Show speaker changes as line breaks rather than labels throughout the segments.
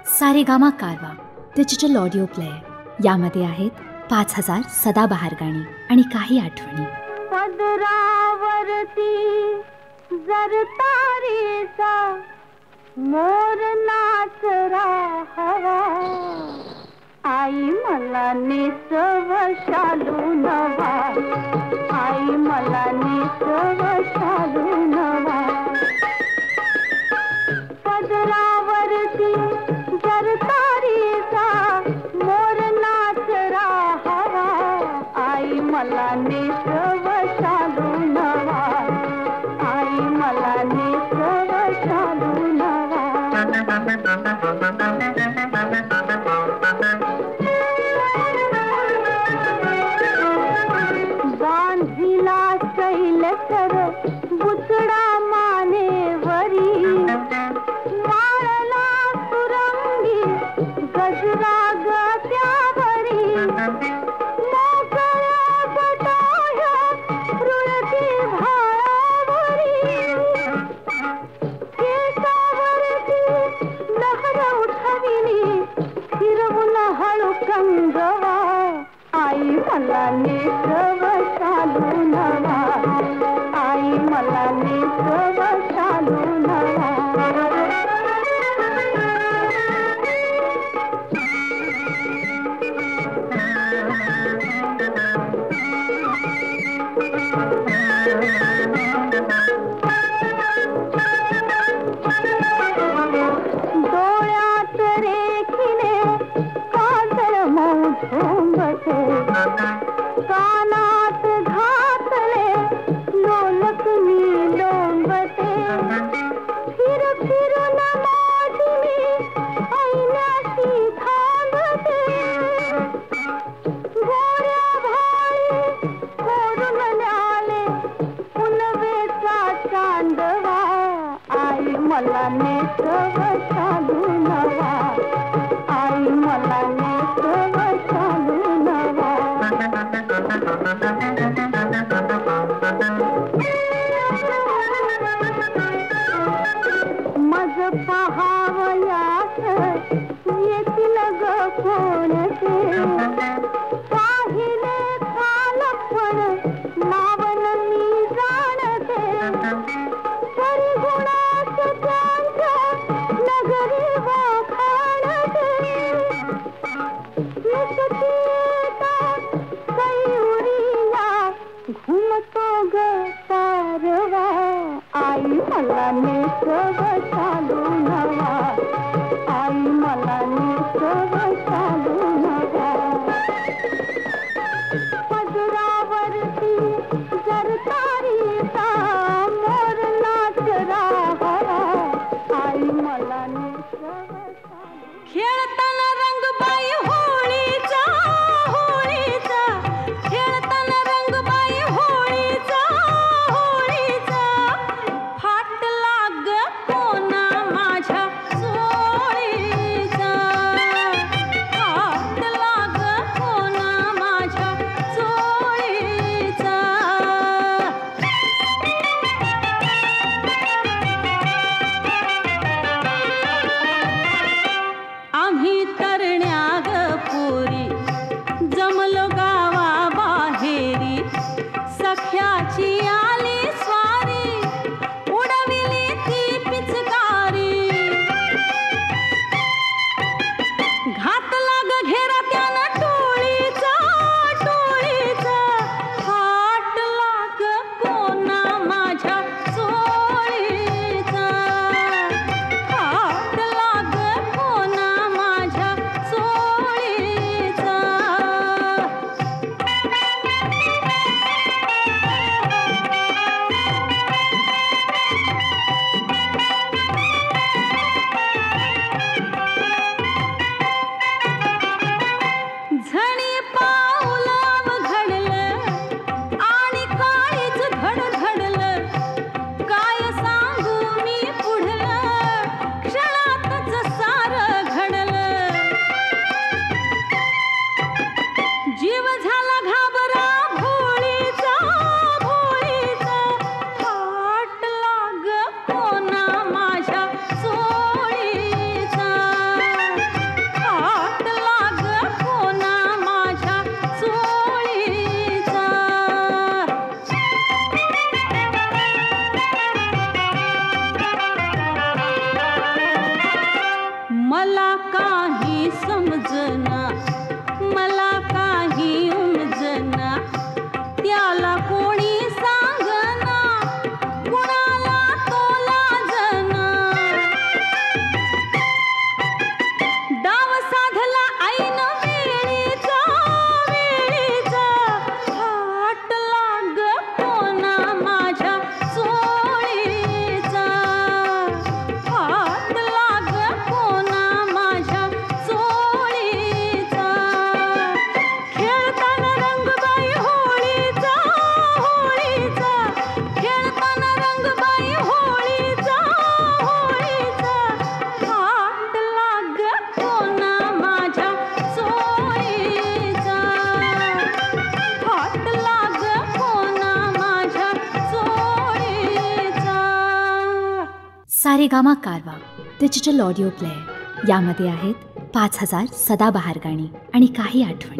सारे गामा कारवा digital audio player यामध्ये आहेत पाच हजार सदाबहार गाणी आणि काही आठवणी.
पदरावरती जरतारेचा मोर नाच आई मला निसव शालू नवा. आई मला निसव शालू नवा. सारेगामा कारवा डिजिटल ऑडिओ प्लेअर यामध्ये आहेत पाच हजार सदाबहार गाणी आणि काही आठवण.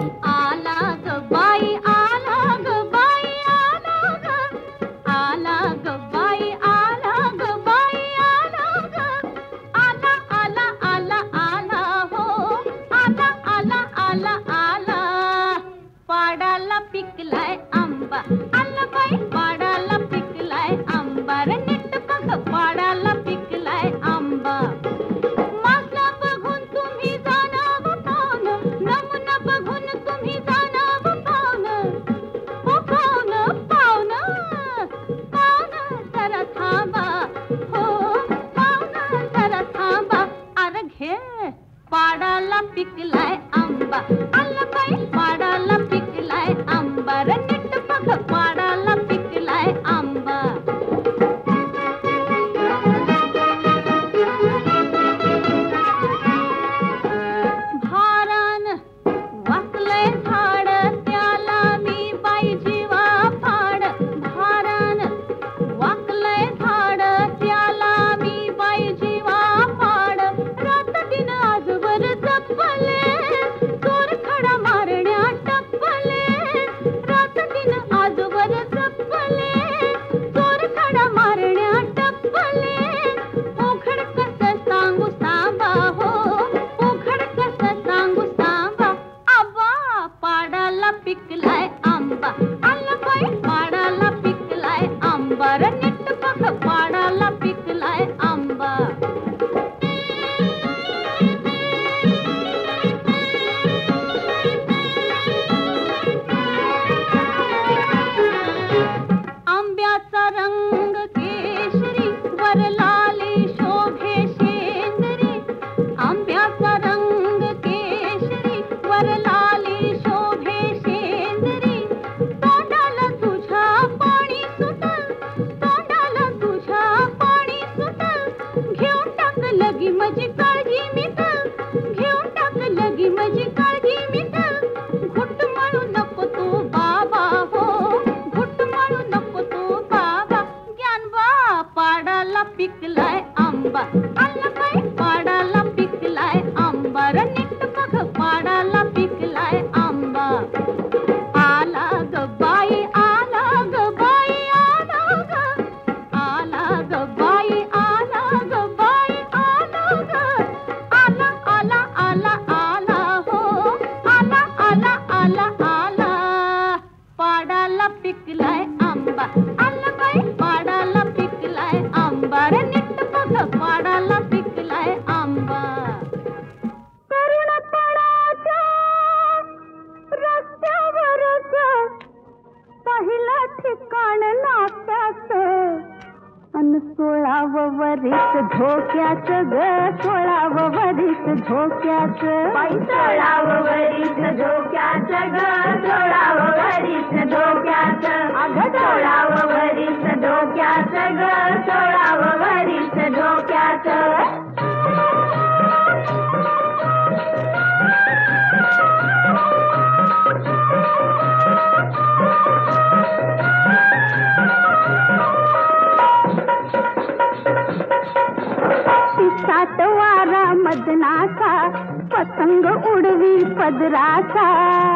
पदराचा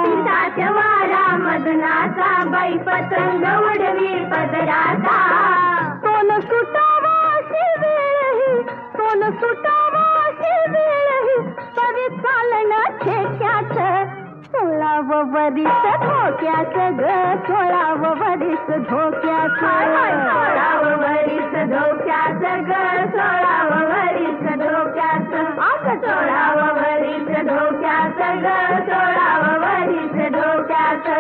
पिताच्या वारा मदनाचा बाई पतंग उडवी पदराचा.
कोण सुटावा शिवेळही कोण सुटावा शिवेळही तरी चालणं ठेक्याच
सोळाव वरीस धोक्याच ग सोळाव वरीस धोक्याच.
सोळाव वरीस धोक्याच ग सोळाव वरीस धोक्याच. असं सोळाव वरीस धोक्याचं ग सोळावं वरीस धोक्याचं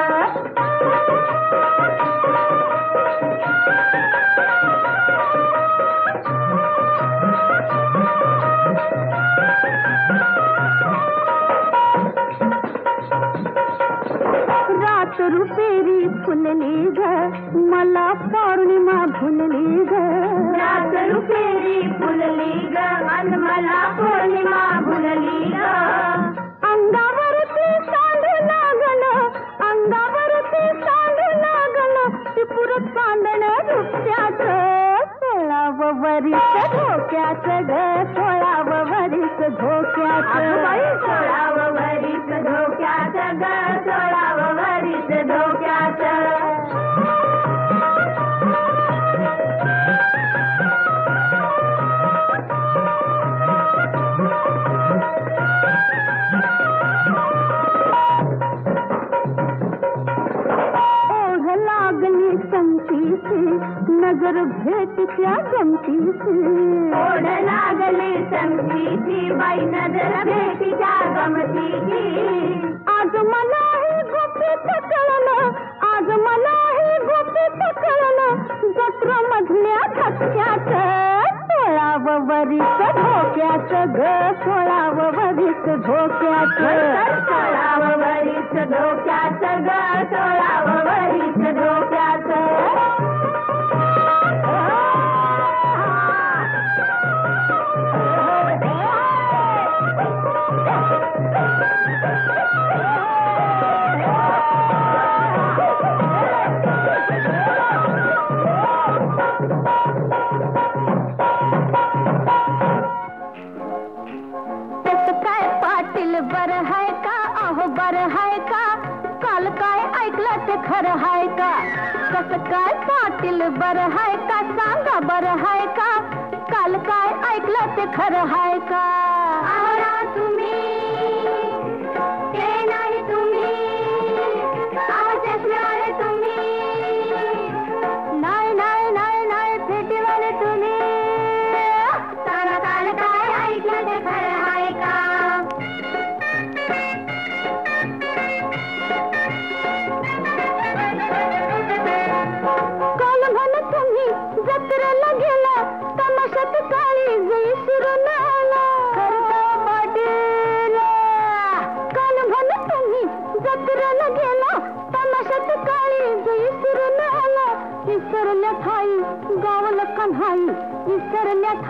फुलली ग मला पौर्णिमा भुलली ग
रात रुपेरी फुलली ग अन मला पौर्णिमा भुलली ग
अंगावरती सांड लागल अंगावरती सांड लागल त्रिपुर चांदण रुपयाच सोळावं वरीस धोक्याचं ग सोळावं वरीस धोक्याचं
सोळावं वरीस धोक्याचं ग सोळावं वरीस
नजर भेटच्या गमतीची
ओढ लागली संगीची बाई नजर भेटीच्या गमतीची
आज मला हे गुपित कळलं आज मला हे गुपित कळलं जत्रा मधल्या धक्क्याच सोळावं वरीस धोक्याचं ग सोळावं वरीस धोक्याचं
सोळावं वरीस धोक्याचं ग सोळावं
खरं हाय का? कस काय पाटील बर हाय का? सांगा बर हाय का? काल काय ऐकलं ते खरं हाय का?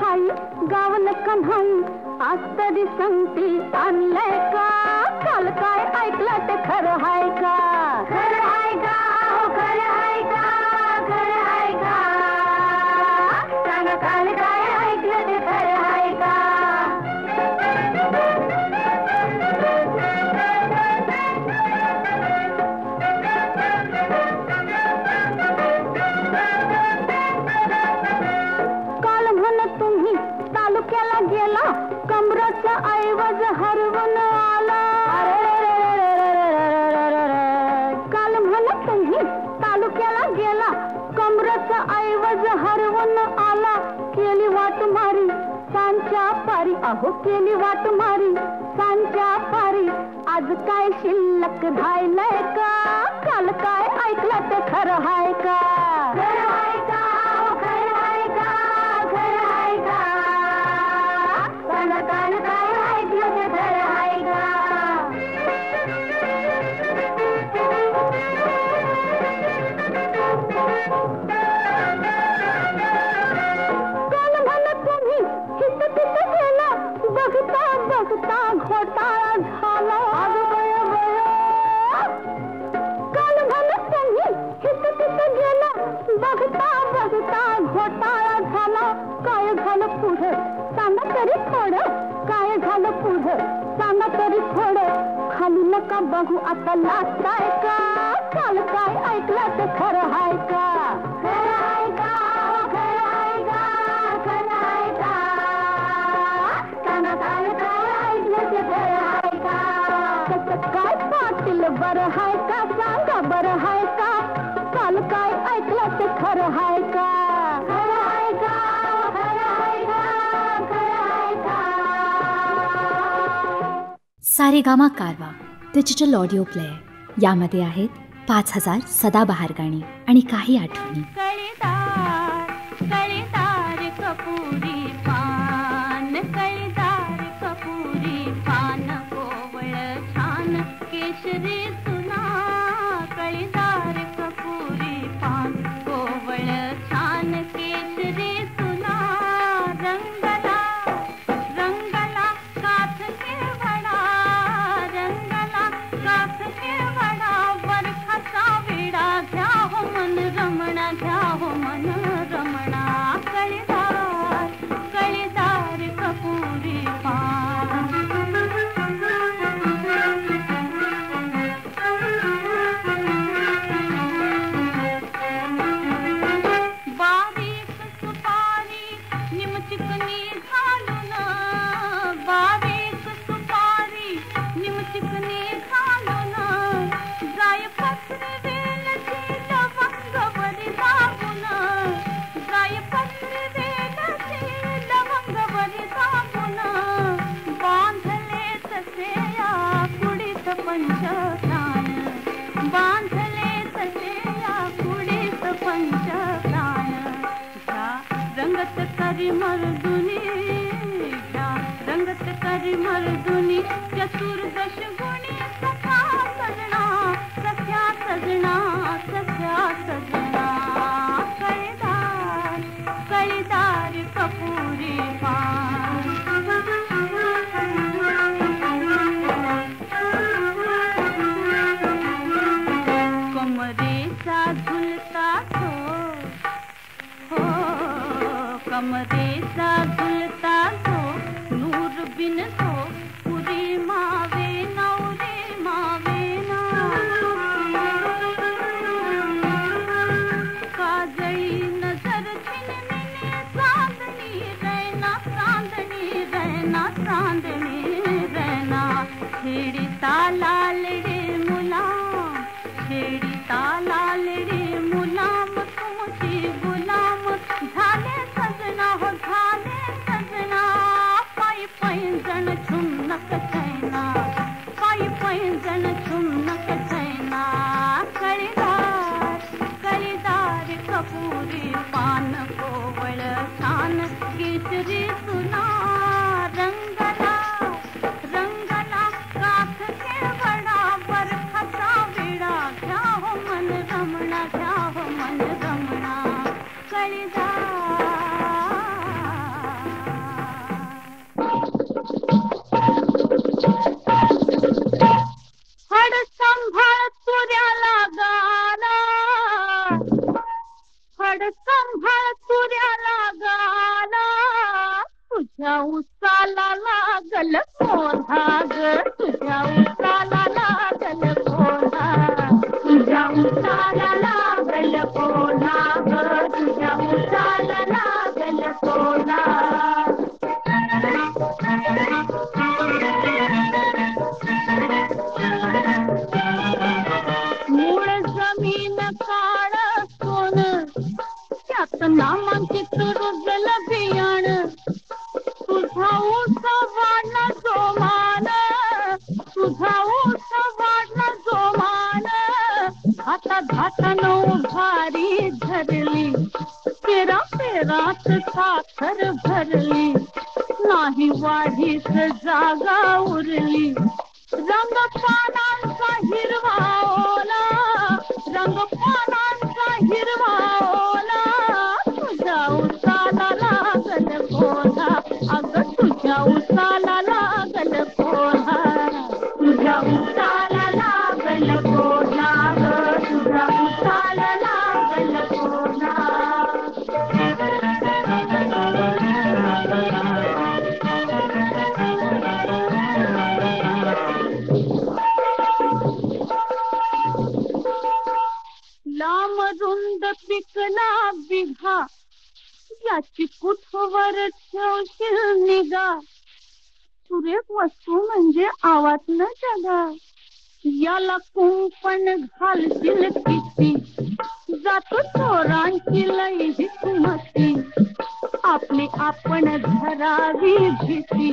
खाई ठाई कन्हाई आज तरी संगती आणलंय का? काल काय ऐकलं ते खरं हाय का?
खरं आहे का? हो खरं आहे का?
अहो केली वाट मारी सांच्या पारी. आज काय शिल्लक राहिलंय का? काल काय ऐकलं ते खरं हाय का?
का
बघू आता लागताय काल काय ऐकलं ते खरं का
काय
पाटील का सांगा बरं हाय का काल काय ऐकलं ते खरं
आहे का
सारेगामा कारवा डिजिटल ऑडिओ प्लेअर यामध्ये आहेत पाच हजार सदाबहार गाणी आणि काही आठवणी.
करी मर्दुनी क्या रंगत करी मर्दुनी Sen de bana त्याची कुठवर ठेवशील निगा? सुरेख वस्तू म्हणजे आवाज न जगा. याला कुंपण घालशील किती? जातो चोरांची लई हिकमती आपली आपण धरावी भीती.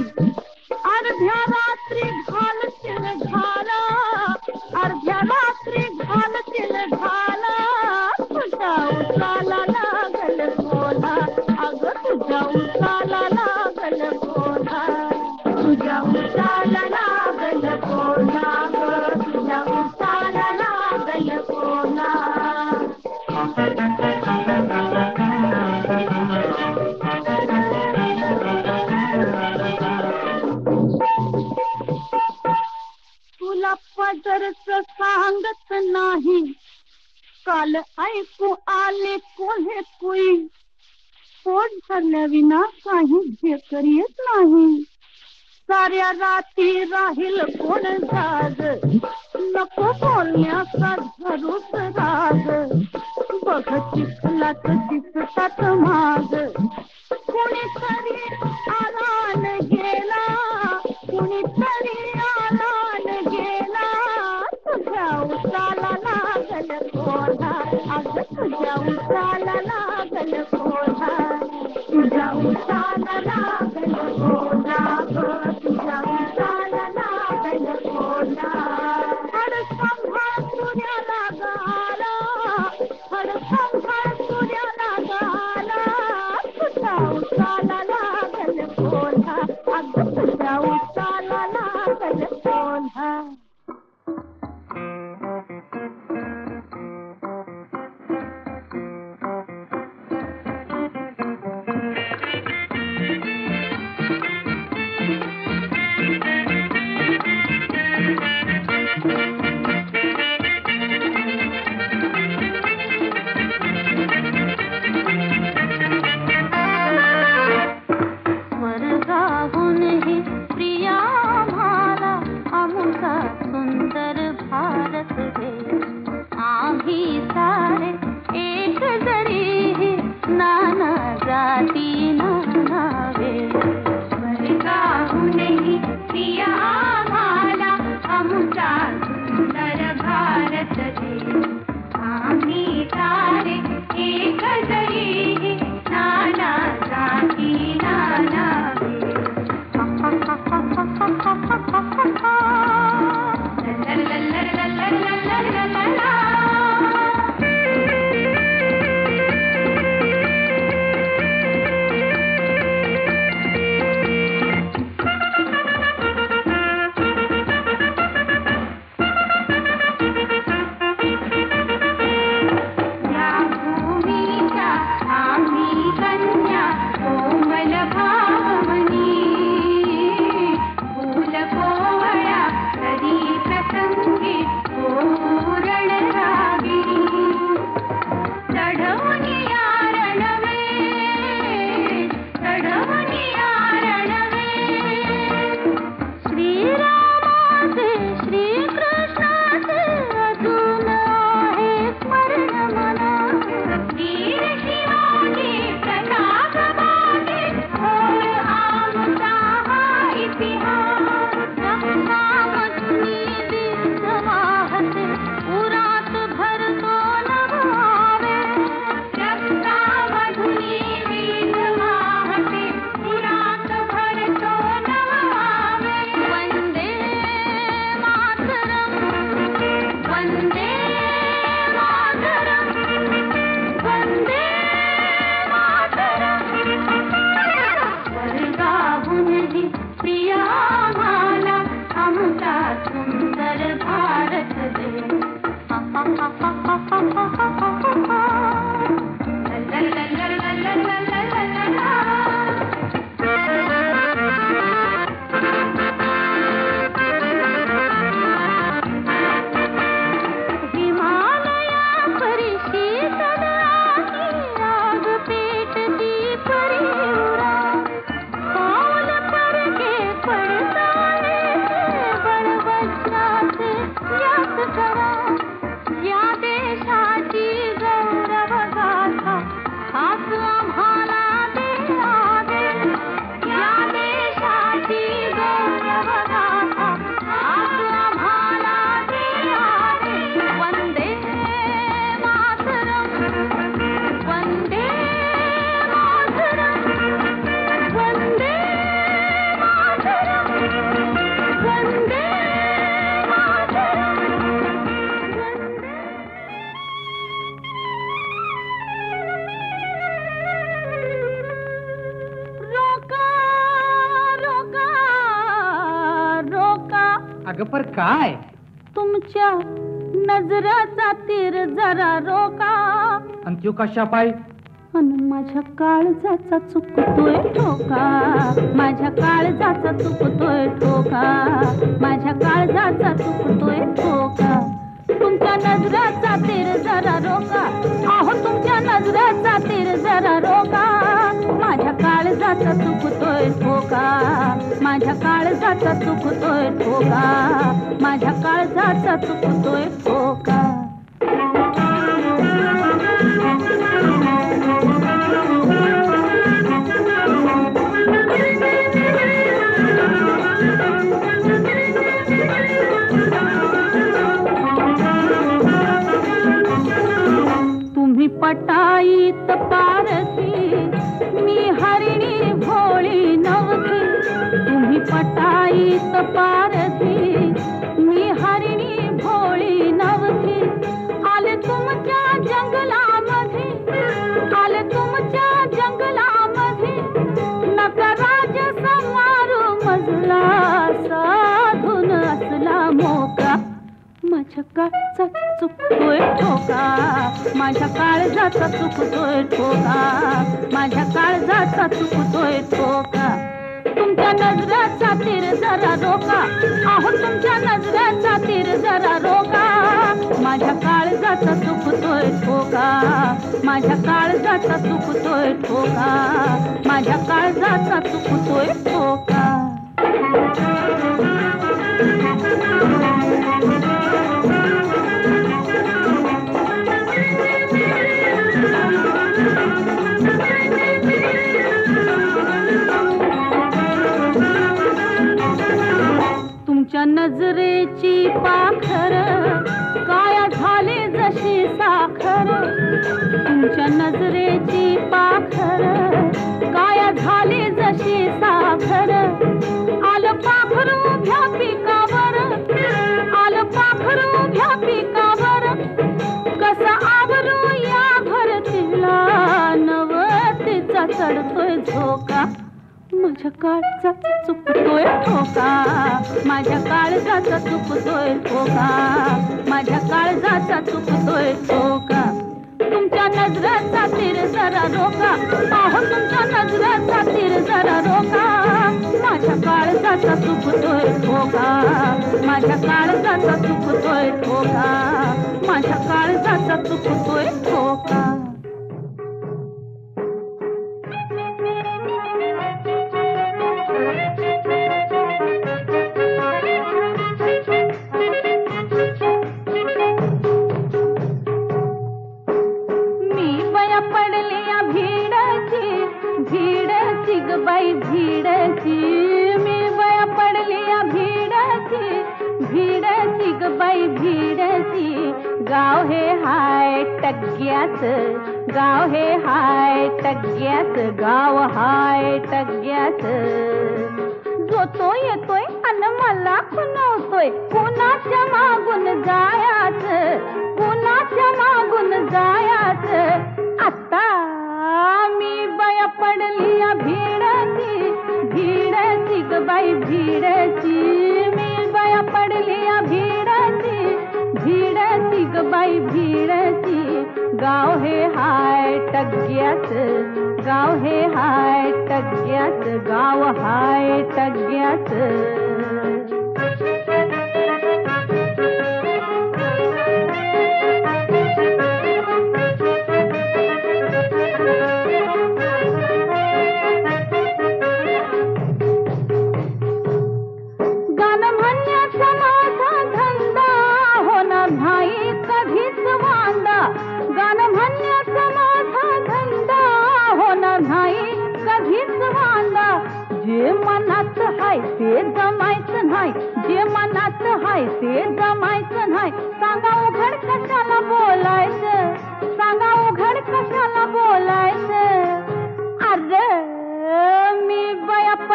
अर्ध्या रात्री घालशील घाला अर्ध्या रात्री घालशील घाला सांगत नाही. काल ऐकू आले कोल्हे कुई. पोट धरल्याविना काही ढेकर येत नाही. साऱ्या राती राहील कोण जाग नको बोलण्याचा धरूच राग. बघ चिखलात दिसतात माग. कुणीतरी आलान गेला कुणीतरी न लागल गो
आणि
अन माझ्या काळजाचा चुकतोय ठोका. माझ्या काळजाचा चुकतोय ठोका. माझ्या काळजाचा चुकतोय ठोका. तुमच्या नजराचा तीर जरा रोका. अहो तुमच्या नजराचा तीर जरा रोगा माझ्या काळजाचा चुकतोय ठोका. माझ्या काळजाचा चुकतोय ठोका. माझ्या काळजाचा चुकतोय ठोका. माझ्या काळजाचा चुकतोय ठोका. तुमच्या नजराचा तीर जरा रोका. आहो तुमच्या नजराचा तीर जरा रोका. माझ्या काळजाचा चुकतोय ठोका. माझ्या काळजाचा चुकतोय ठोका. माझ्या काळजाचा चुकतोय ठोका. माझ्या काळजाचा चुकतोय ठोका. माझ्या काळजाचा चुकतोय ठोका. माझ्या काळजाचा चुकतोय ठोका. तुमच्या नजराचा तीर जरा रोका. अहो तुमच्या नजराचा तीर जरा रोका. माझ्या काळजाचा चुकतोय ठोका. माझ्या काळजाचा चुकतोय ठोका. माझ्या काळजाचा चुकतोय गाव हे हाय टग्ग्याच गाव हाय टग्ग्याच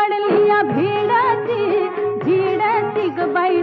पडली या भीडाची भीडाची ग बाई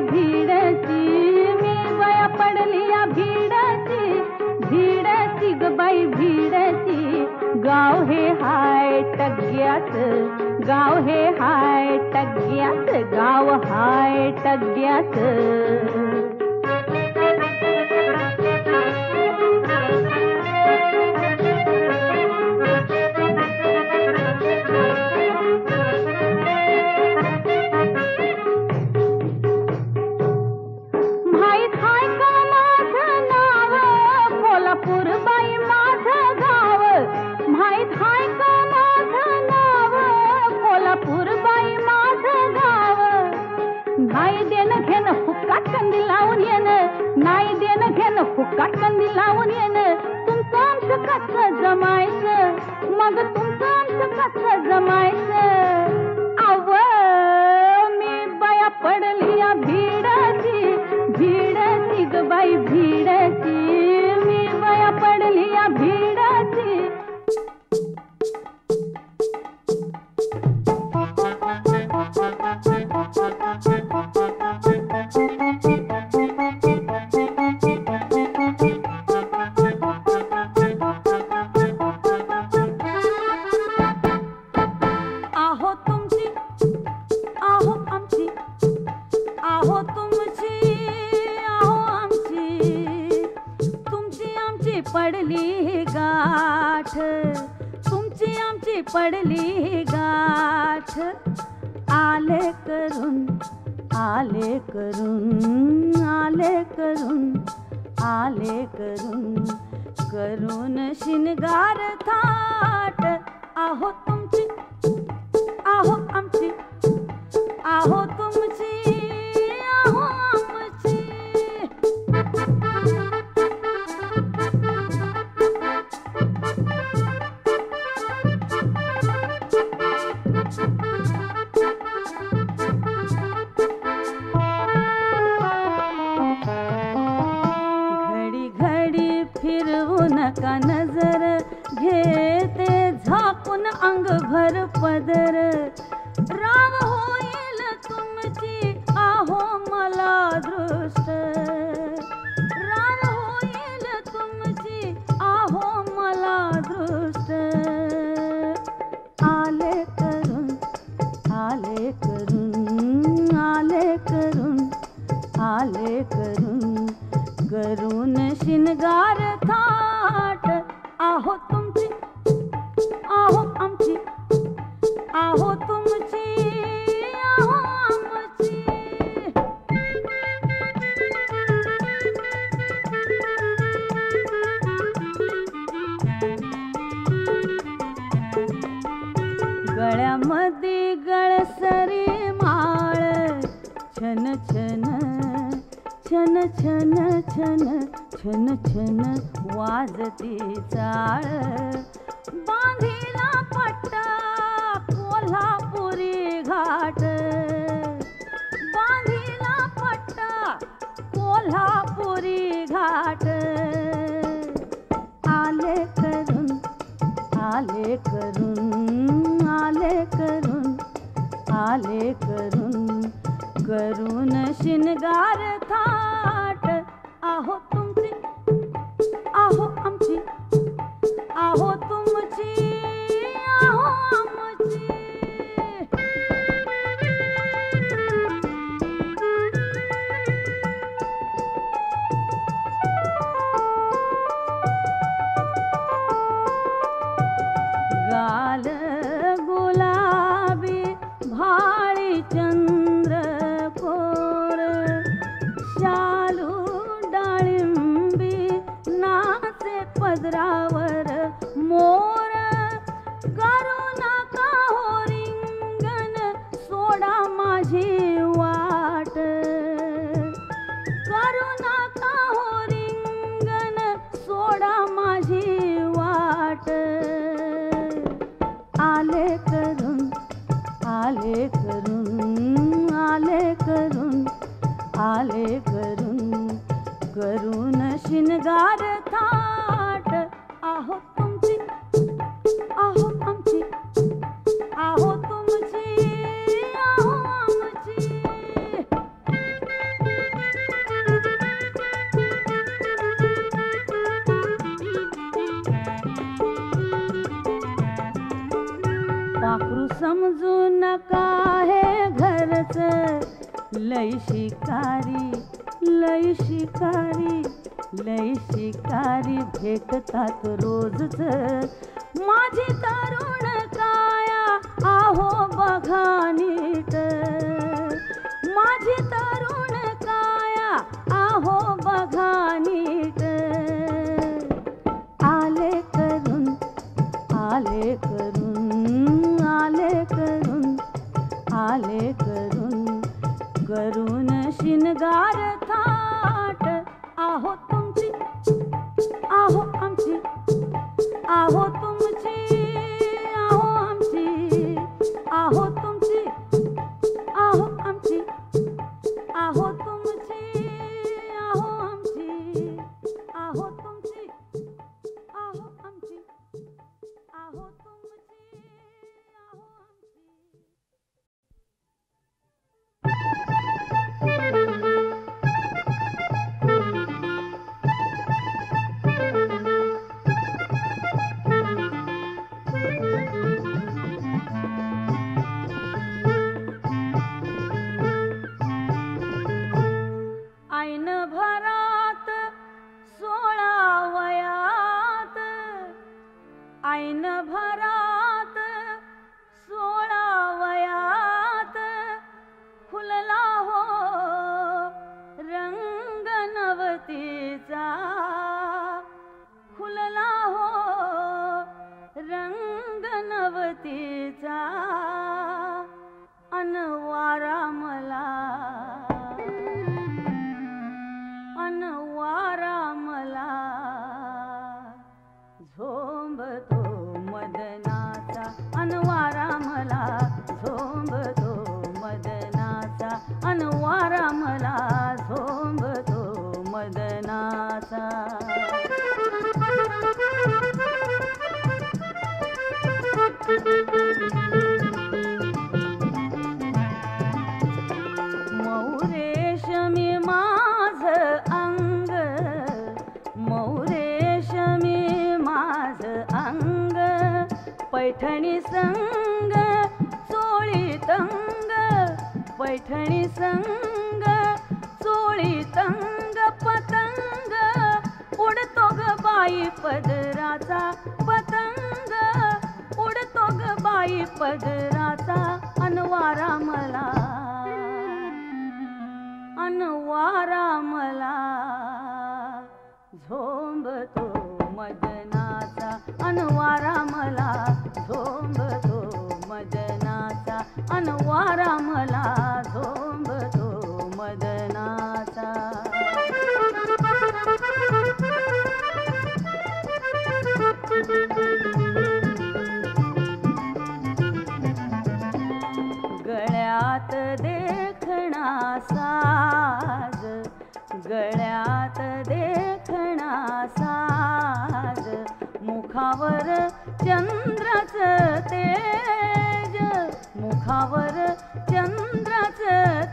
मुखावर चंद्राच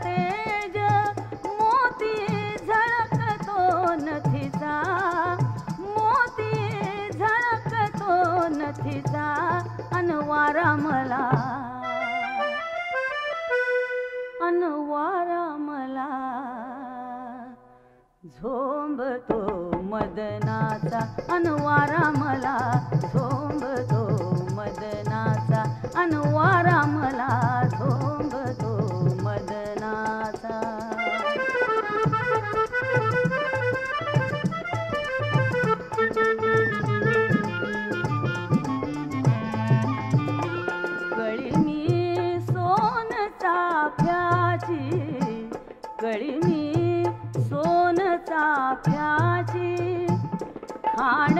तेज मोती झळकतो नथीचा मोती झळकतो नथीचा अनवारा मला. अनवारा मला. झोंबतो मदनाचा अनवारा मला. झोंबतो अनवारा मला सोंगतो मदनाचा. कळी मी सोन चाफ्याची कळी मी सोन चाफ्याची खाण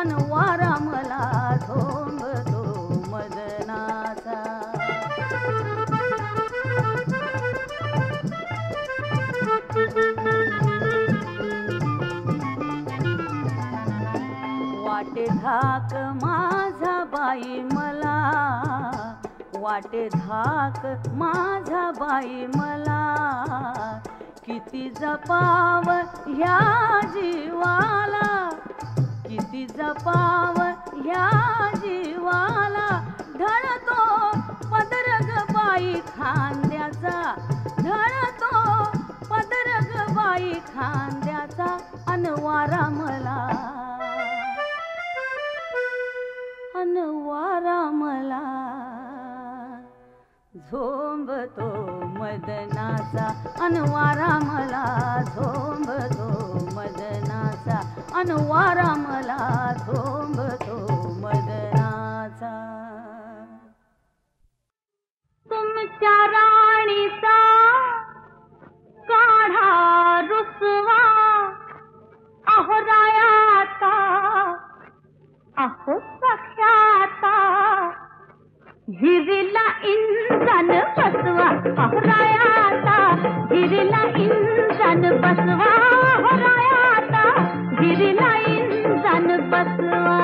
छान वारा मला झोंबतो मदनाचा. वाटे धाक माझा बाई मला. वाटे धाक माझा बाई मला. किती जपाव ह्या जीवाला. किती जपाव ह्या जीवाला. धळतो पदरग बाई खांद्याचा. धळतो पदरग बाई खांद्याचा. अनवारा मला. अनवारा मला. झोंबतो मदनाचा. अनवारा मला. झोंबतो मदनाचा. अनुवारा मला थोंबतो मदनाचा. तुमच्या राणीचा काढा रुसवा. अहोरायाता अहो साक्षाता हिरीला इंजन बसवा अहरायाता हिरीला इंजन बसवा अहरायाता हिरीला इंजन बसवा.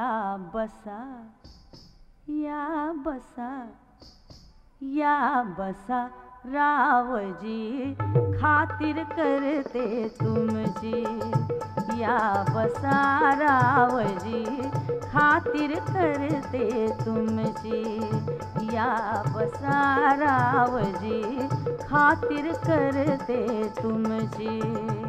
या बसा या बसा या बसा रावजी खातिर करते तुमची. या बसा रावजी खातिर करते तुमची. या बसा रावजी खातिर करते तुमची.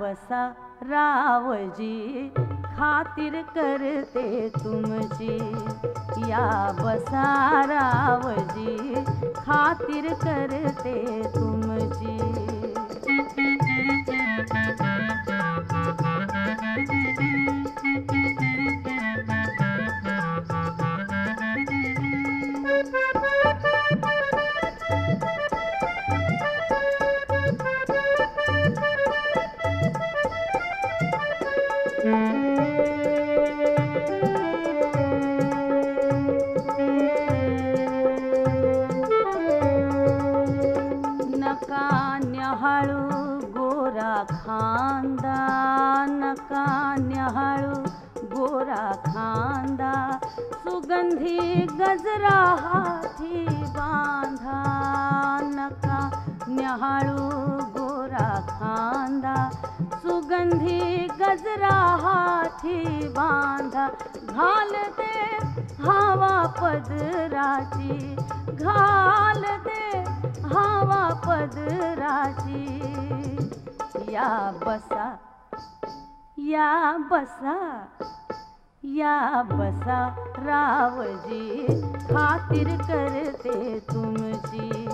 बसा रावजी खातिर करते तुमची. या बसा रावजी खातिर करते तुम बसा या बसा रावजी खातिर करते तुमची.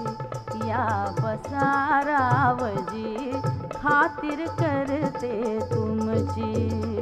या बसा रावजी खातिर करते तुमची.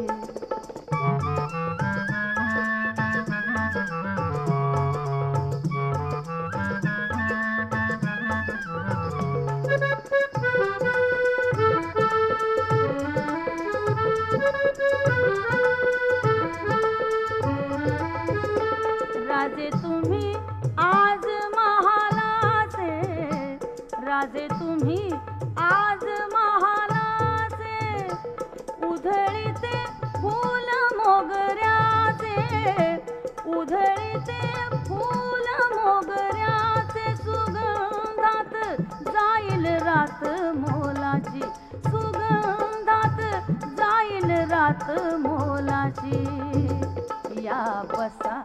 या बसा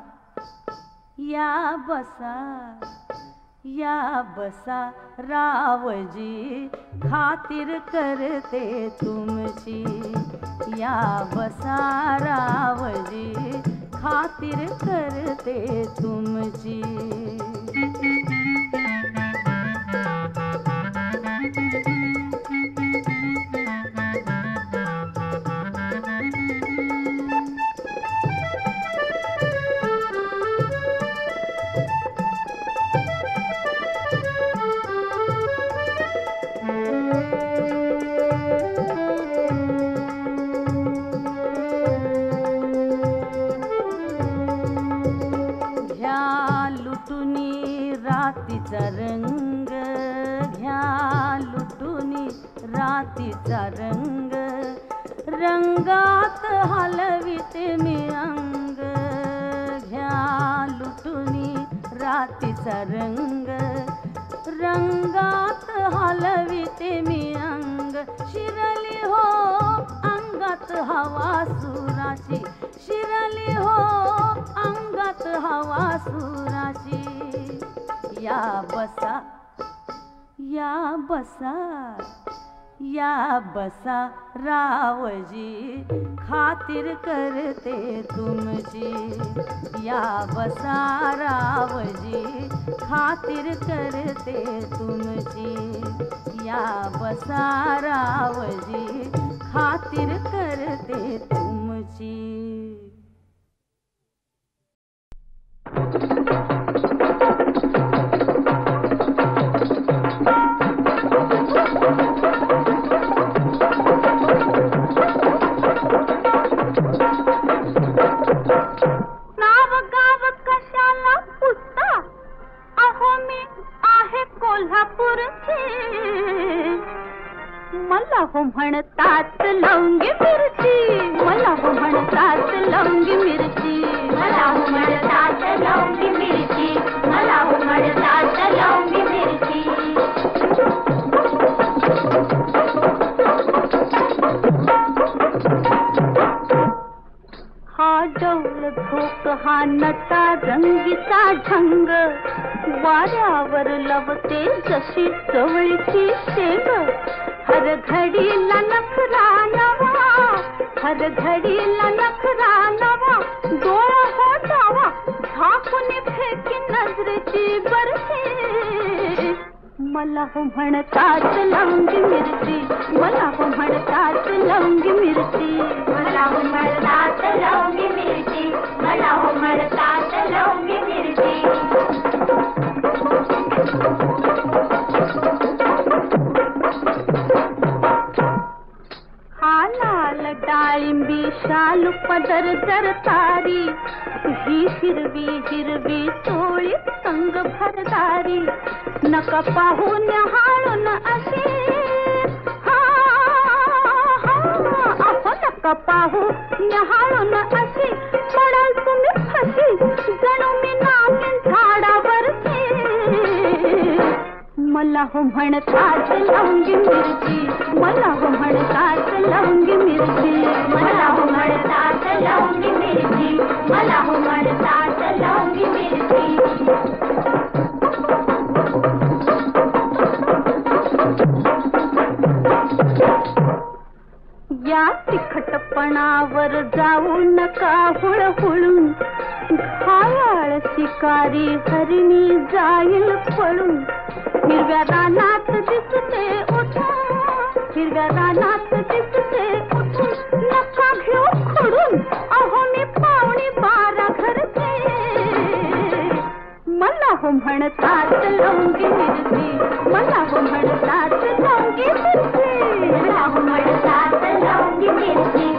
या बसा या बसा रावजी खातिर करते तुमची. या बसा रावजी खातिर करते तुमची. रंग रंगात हलविते मी अंग. शिरली हो अंगात हवा सुराची. शिरली हो अंगात हवा सुराची. या बसा या बसा. या बसा रावजी खातिर करते तुमची. या बसा रावजी खातिर करते तुमची. या बसा रावजी खातिर करते तुमची.
मला हो म्हणतात लवंगी मिरची. मला हो म्हणतात लवंगी मिरची. मला हो म्हणतात लवंगी मिरची. मला हो म्हणतात लवंगी मिरची. हा डौल भोक हा नटा रंगीचा ढंग. वाऱ्यावर लवते जशी चवळीची शेंग. हर घडीला नखरा नवा हर घडीला नखरा नवा डोळा हो जावा, झाकून फेकी नजरेची बरशी मला हो म्हणतात लवंगी मिरची मला हो म्हणतात लवंगी मला हो म्हणतात लवंगी मला हो म्हणतात लवंगी डाळिंबी शालू पदर जर तारी ही हिरवी हिरवी चोळी संग भरदारी. नका पाहून हाळून अशी हा, अहो नका पाहू निहाळून असे. पडाल तुम्ही फशी. जणू मी नामीन मला हो म्हणतात लवंगी मिरची. मला हो म्हणतात लवंगी मिरची. मला हो म्हणतात लवंगी मिरची. मला हो म्हणतात लवंगी मिरची. या तिखटपणावर जाऊ नका हुळहुळून. घायाळ शिकारी हरिणी जाईल पळून. हिरव्या रानात दिसते उठून हिरव्या रानात दिसते उठून नका घेऊ खोडून अहो मी पावणी बारा मला हो म्हणतात लवंगी मिरची मला हो म्हणतात लवंगी मिरची मला हो म्हणतात लवंगी मिरची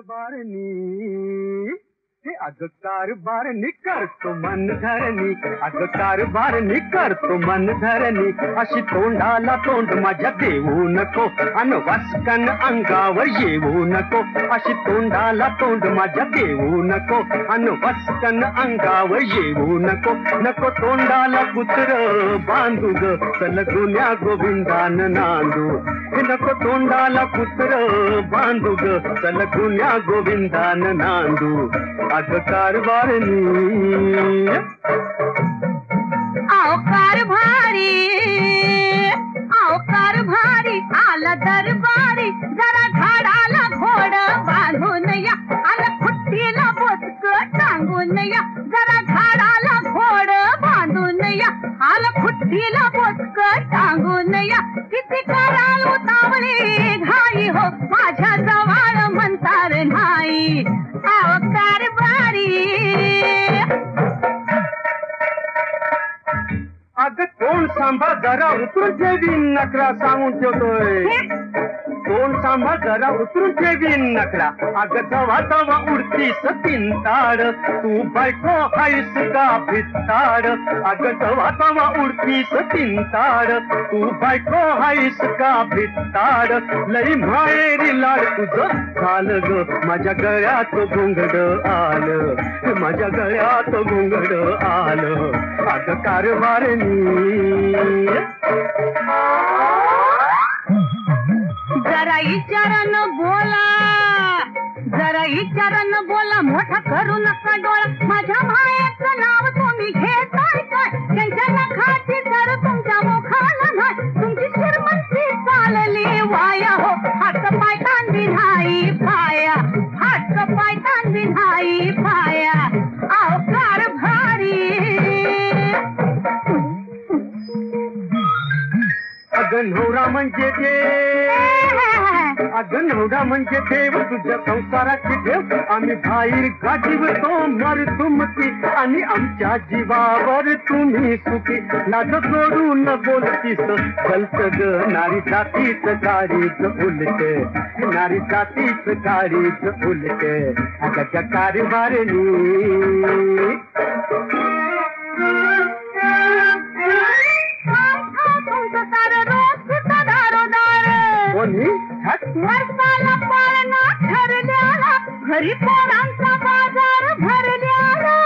अग कारभारनी हे अग कारभारनी करतो मन धरणी अग कारभारनी करतो मन धरणी अशी तोंडाला तोंड माझ्या देऊ नको अन वासकन अंगावर येऊ नको. अशी तोंडाला तोंड माझ्या देऊ नको अन वासकन अंगावर येऊ नको. नको तोंडाला कुत्र बांधू ग चल गुन्या गोविंदान नांदू. नको तोंडाला कुत्र बांधू ग चल गुन्या गोविंदान नांदू. अग कारभारनी
आओ कारभारी आओ कारभारी आला दरबारी जरा झाडाला घोड बांधून या. आला खुट्टीला बोचक टांगून या. जरा झाडाला घोड बांधून या. आला खुट्टीला बोचक टांगून या. किती कराल उतावळी घाई हो. माझ्या जवळ म्हणतार नाही. आओ बारी.
अग तोंड सांभाळ जरा उतरून ठेवी नकरा सांगून ठेवतोय. तोंड सांभाळ जरा उतरून ठेवी नकरा. अग जवा जवा उडतीस तिंताड तू बायको हायस का भित्ताड? अग जवा जवा उडतीस तिंताड तू बायको हायस का भित्ताड? लई माहेरी लाड तुझं झालं ग. माझ्या गळ्यात घोंगड आलं. माझ्या गळ्यात घोंगड आलं. अग कारभारनी
जरा इचारन बोला. जरा इचारन बोला मोठा करू नका डोळा माझ्या मायाचं नाव तुम्ही घेताय काय? त्यांच्या नखाची तर तुमच्या मुखाला नाही. तुमची श्रीमंती चालली वाया हो. हात पायतान विनाई पाया. हात पायतान विनाई पाया. अवकार भारी.
अगनहोरा म्हणजे देव अगं म्हणजे देव तुझ्या संसाराची देव आम्ही बाहेर गाठीवतो. मर तुमची आणि आमच्या जीवावर तुम्ही सुखी. लाज सोडून बोलतीस. कल्प ग नारी जातीच गाडीच उलटे. नारी जातीच गाडीच उलटे. अगं कारभारणी.
तुमचं सारं
कोणी
वर्षाला पाळणा ठरल्याला घरी पोरांचा बाजार भरल्याला.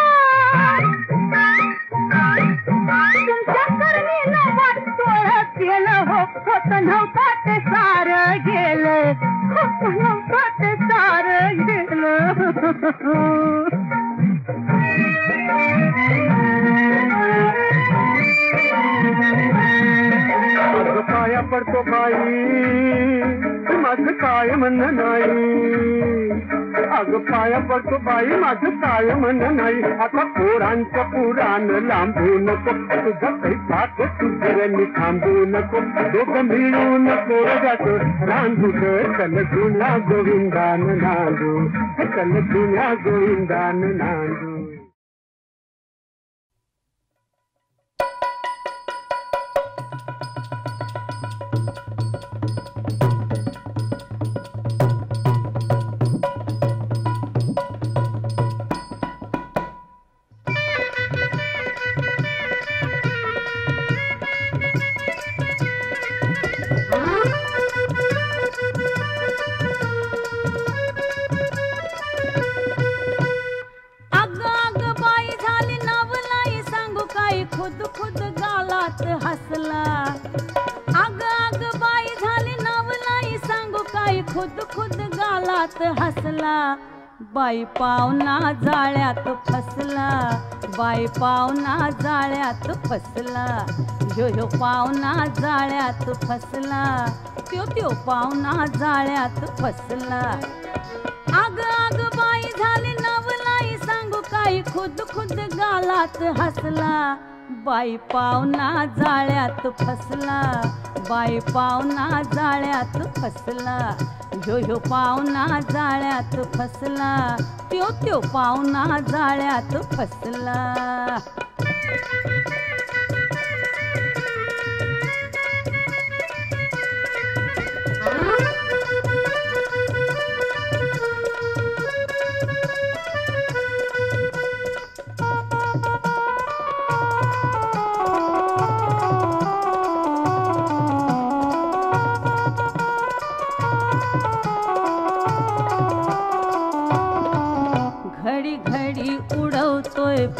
तुमच्या कर्मीनं वाटतोळ केलं हो होत नव्हतं ते सार गेलं. होत नव्हतं ते सार
अगं पाया पडतो बाई. माझ काय म्हणणं नाही. अग पाया पडतो बाई माझ काय म्हणणं नाही. आता पोरांच्या पुराण लांबू नको. तुझं पैसाच तुझ्यानी थांबू नको. दोघं मिळून पोरगाच रांधू चल जुन्या गोविंदान नांदू. चल जुन्या गोविंदान नांदू.
बाई पावना जाळ्यात फसला. बाई पावना जाळ्यात फसला. ह्यो ह्यो पावना जाळ्यात फसला. त्यो त्यो पावना जाळ्यात फसला. आग आग बाई झाली नवलाई सांगू. काही खुद खुद गालात हसला. बाई पावना जाळ्यात फसला बाई पावना जाळ्यात फसला ह्यो ह्यो पावना जाळ्यात फसला त्यो त्यो पावना जाळ्यात फसला.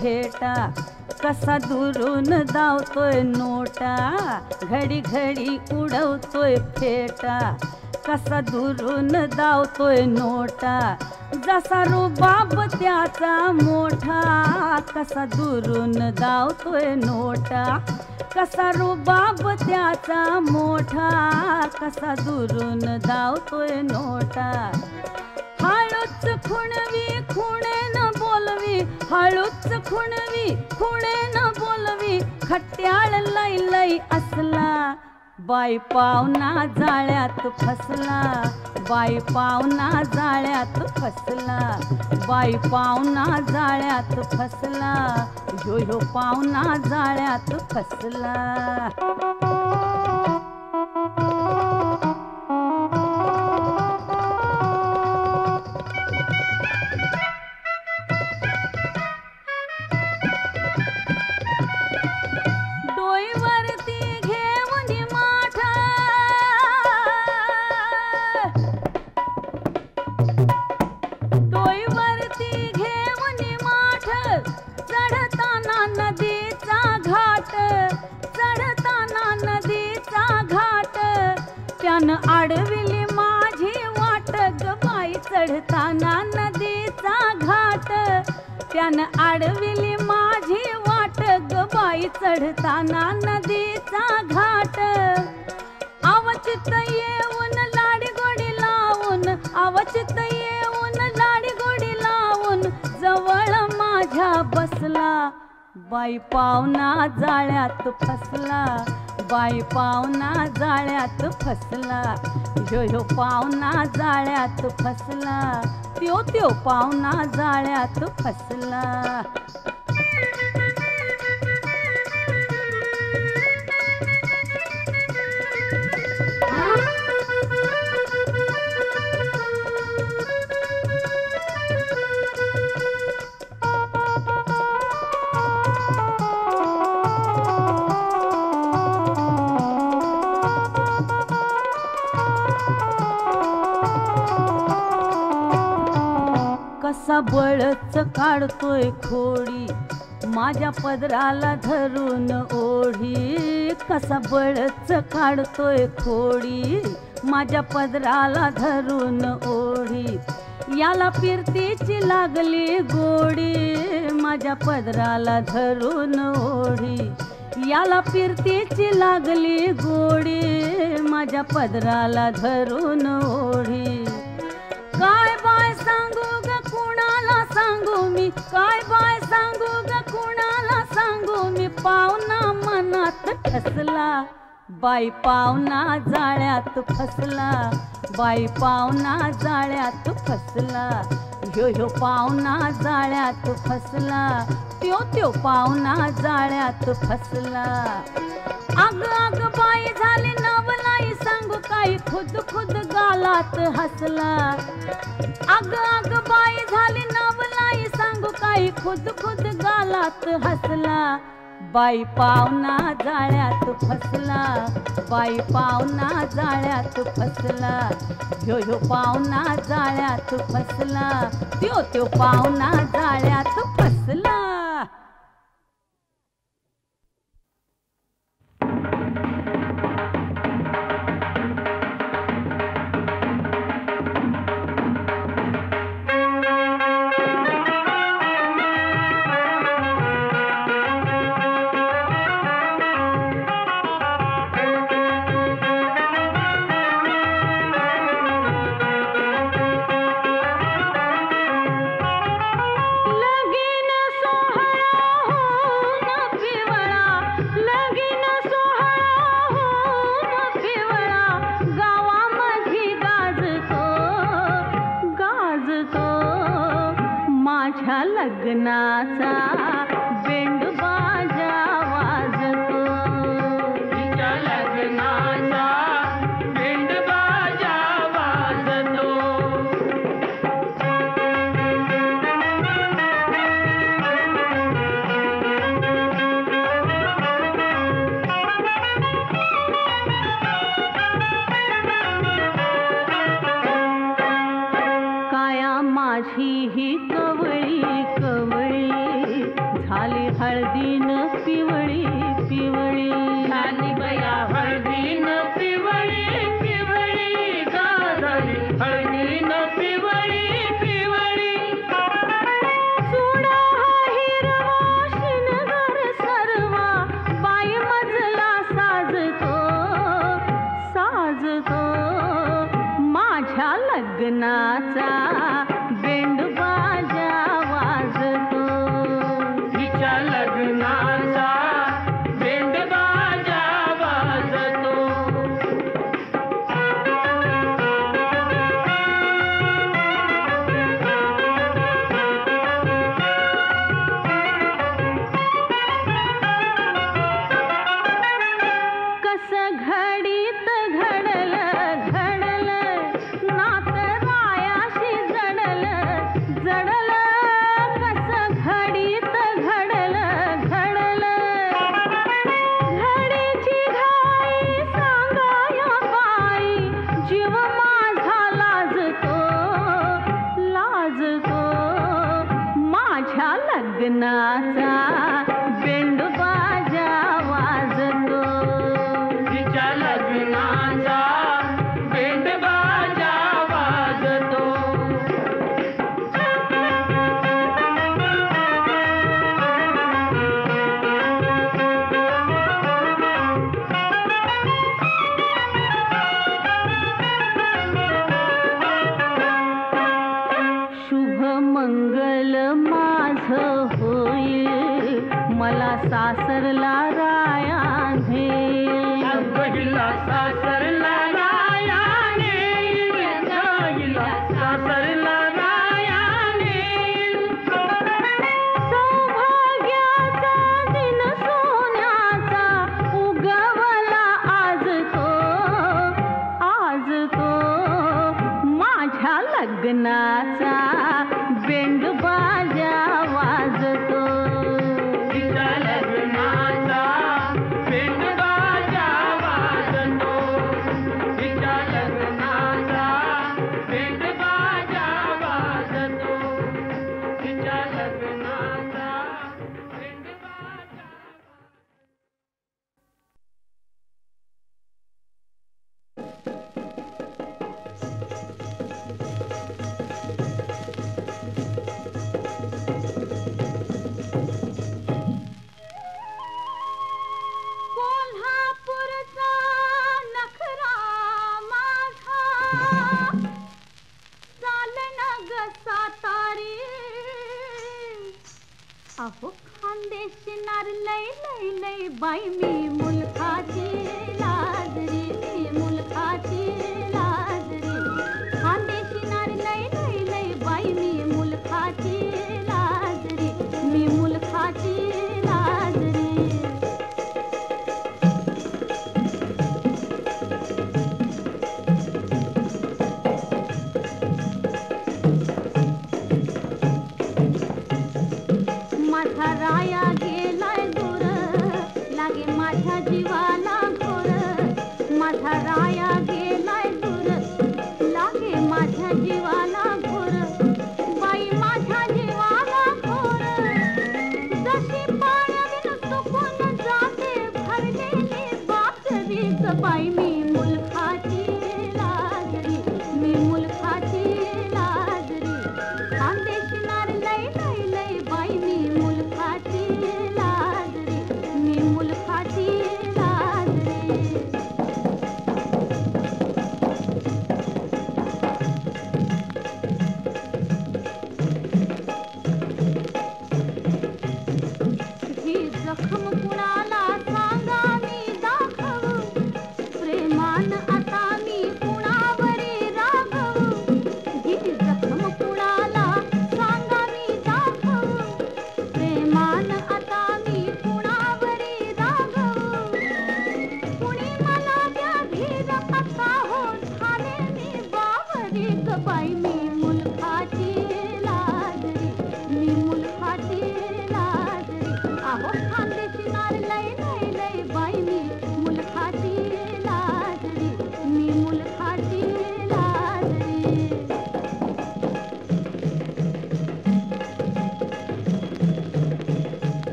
भेटा कसा दुरून धावतोय नोटा घडी घडी उडवतोय फेटा कसा दुरून धावतोय नोटा जसा रुबाब त्याचा मोठा कसा दुरून धावतोय नोटा कसा रुबाब त्याचा मोठा कसा दुरून धावतोय नोटा. हळूच खुणवी बोलवी हळूच खुणवी खुणे न बोलवी खट्याळ लय लय असला. बाय पावना जाळ्यात फसला. बाई पावना जाळ्यात फसला. बाई पावना जाळ्यात फसला. ह्यो ह्यो पावना जाळ्यात फसला. आडविली माझी वाट त्यानं चढताना नदीचा घाट. त्यानं आडविली माझी वाट ग बाई चढताना नदीचा घाट. अवचित येऊन लाडी गोडी लावून अवचित येऊन लाडी गोडी लावून जवळ माझ्या बसला. बाई पावना जाळ्यात फसला. बाई पावना जाळ्यात फसला. ह्यो ह्यो पावना जाळ्यात फसला. त्यो त्यो पावना जाळ्यात फसला. कसा बळच काढतोय खोडी माझ्या पदराला धरून ओढी. कसा बळच काढतोय खोडी माझ्या पदराला धरून ओढी. याला फिरतीची लागली गोडी माझ्या पदराला धरून ओढी. याला फिरतीची लागली गोडी माझ्या पदराला धरून ओढी. काय बाय सांगू ग कुणाला सांगू मी? काय बाय सांगू ग कुणाला सांगू मी? पावना मनात ठसला बाई पावना जाळ्यात फसला बाई पावना जाळ्यात फसला. ह्यो ह्यो पावना जाळ्यात फसला त्यो त्यो पावना जाळ्यात फसला. अग अग बाई झाली नवला बाई खुद खुद गालात हसला अग अग बाई झाली नवलाई सांगू काही खुद खुद गालात हसला बाई पावना जाळ्यात फसला बाई पावना जाळ्यात फसला ह्यो ह्यो पावना जाळ्यात फसला त्यो त्यो पावना जाळ्यात फसला
नाथ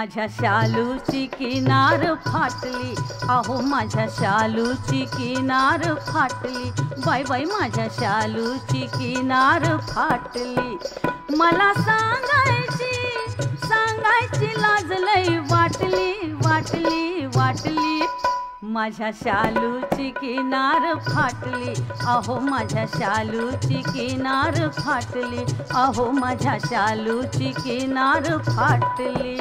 माझ्या
शालूची किनार फाटली. अहो माझ्या शालूची किनार फाटली. बाय बाय माझ्या शालूची किनार फाटली. मला सांगायची सांगायची लाजलई वाटली वाटली वाटली. माझ्या शालूची किनार फाटली. अहो माझ्या शालूची किनार फाटली. अहो माझ्या शालूची किनार फाटली.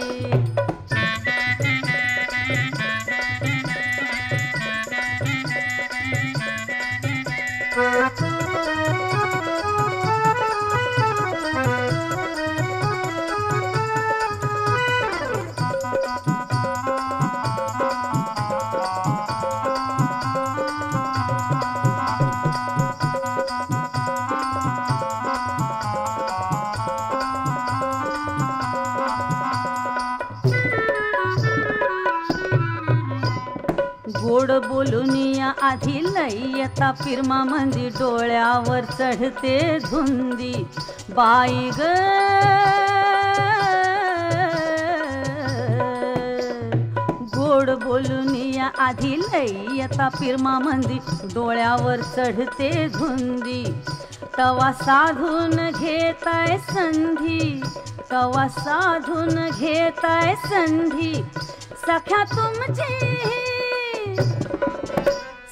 आधी लई येता फिरमा मंदी डोळ्यावर चढते धुंदी. बाई ग. गोड बोलून या आधी लई येता फिरमा मंदी डोळ्यावर चढते धुंदी. तवा साधून घेताय संधी. तवा साधून घेताय संधी. सख्या तुमची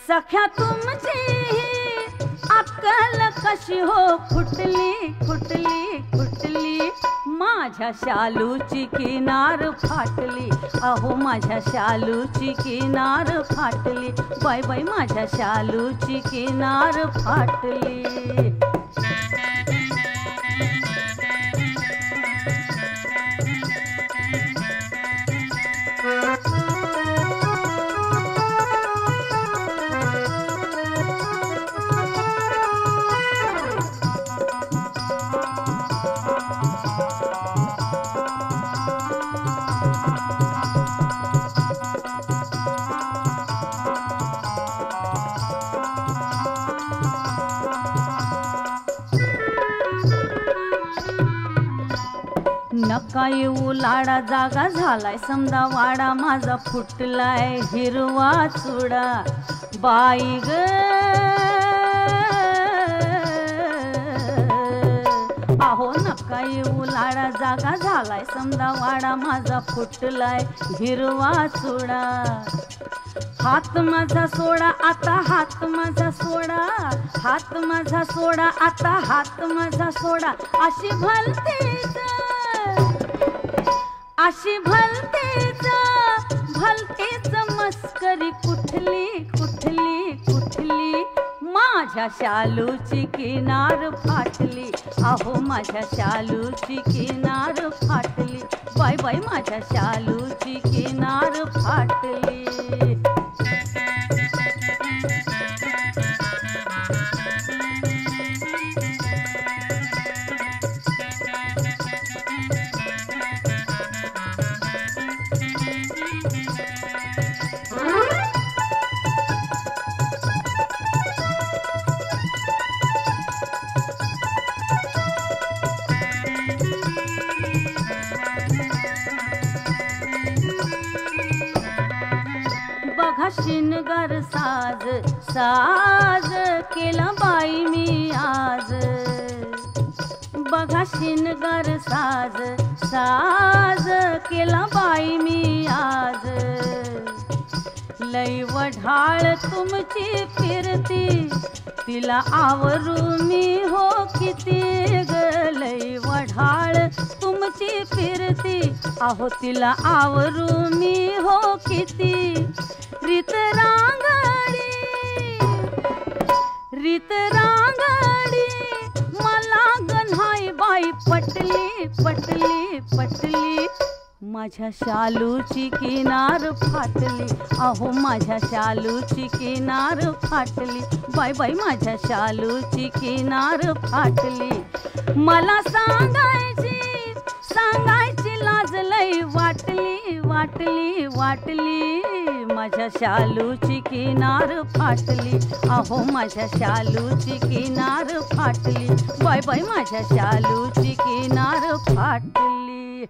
सख्या तुमची अक्कल कशी हो? फुटली फुटली फुटली माझ्या शालूची किनार फाटली. अहो माझ्या शालूची किनार फाटली. बाय बाय माझ्या शालूची किनार फाटली. सकाळी उलाडा लाडा जागा झालाय. समजा वाडा माझा फुटलाय हिरवा चुडा. बाई ग. अहो नका येऊ लाडा जागा झालाय. समजा वाडा माझा फुटलाय हिरवा चुडा. हात माझा सोडा आता हात माझा सोडा. हात माझा सोडा आता हात माझा सोडा. अशी भलतीच अशी भलतेच भलतेच मस्करी कुठली कुठली कुठली? माझ्या शालूची किनार फाटली. अहो माझ्या शालूची किनार फाटली. बाय बाय माझ्या शालूची किनार फाटली. बघा साज साज केला बाई मी आज. बघा शिनगर साज साज केला बाई मी आज. लई वढाळ तुमची फिरती तिला आवरू मी हो किती गल. लई तुमची फिरती. अहो तिला आवरू मी हो किती? रीत रांगडी रीत रांगडी मला गन्हाई बाई पटली पटली पटली. माझ्या शालूची किनार फाटली. अहो माझ्या शालूची किनार फाटली. बाय बाय माझ्या शालूची किनार फाटली. मला सांगायची सांगायची लाज लई वाटली वाटली वाटली. माझ्या शालूची किनार फाटली. अहो माझ्या शालूची किनार फाटली. बाय बाय माझ्या शालूची किनार फाटली.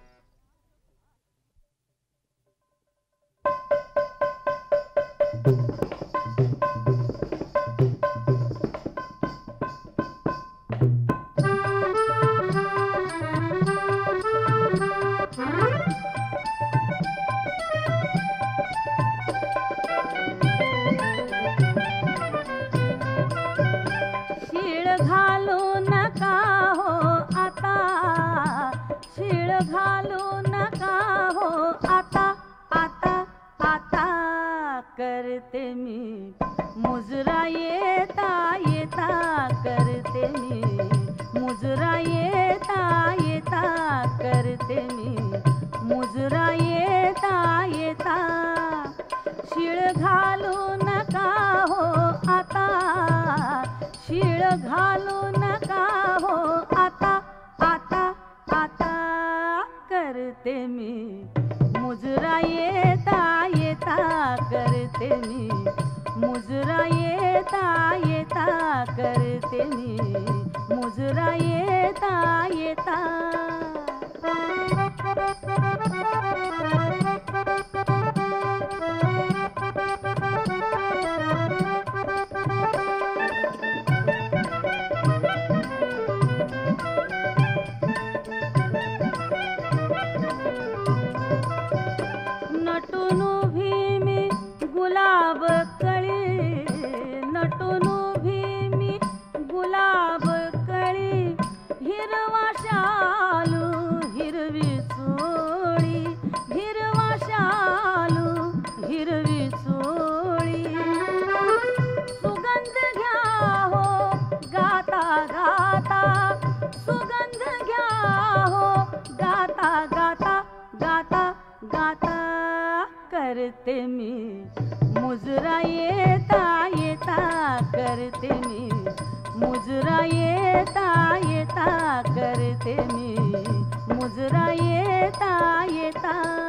घालू नका हो आता. शिळ घा करते मी. मुजरा येता येता करते मी. मुजरा येता येता करते मी. मुजरा येता येता शिळ घालू नका हो आता. शिळ घालू नका हो आता आता आता करते मी. मुजरा येता येता करते मी. मुजरा येता येता करते मी. मुजरा येता येता. नटून करते मी. मुजरा येता येता करते मी. मुजरा येता येता करते मी. मुजरा येता येता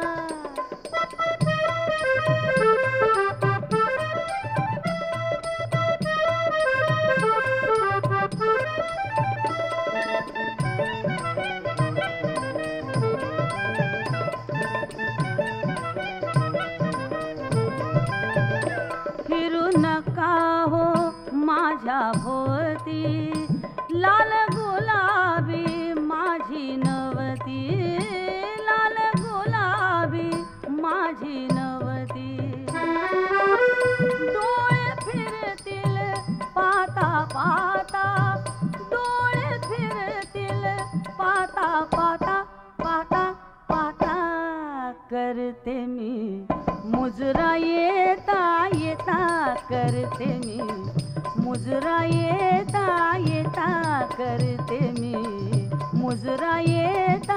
मुजरा येता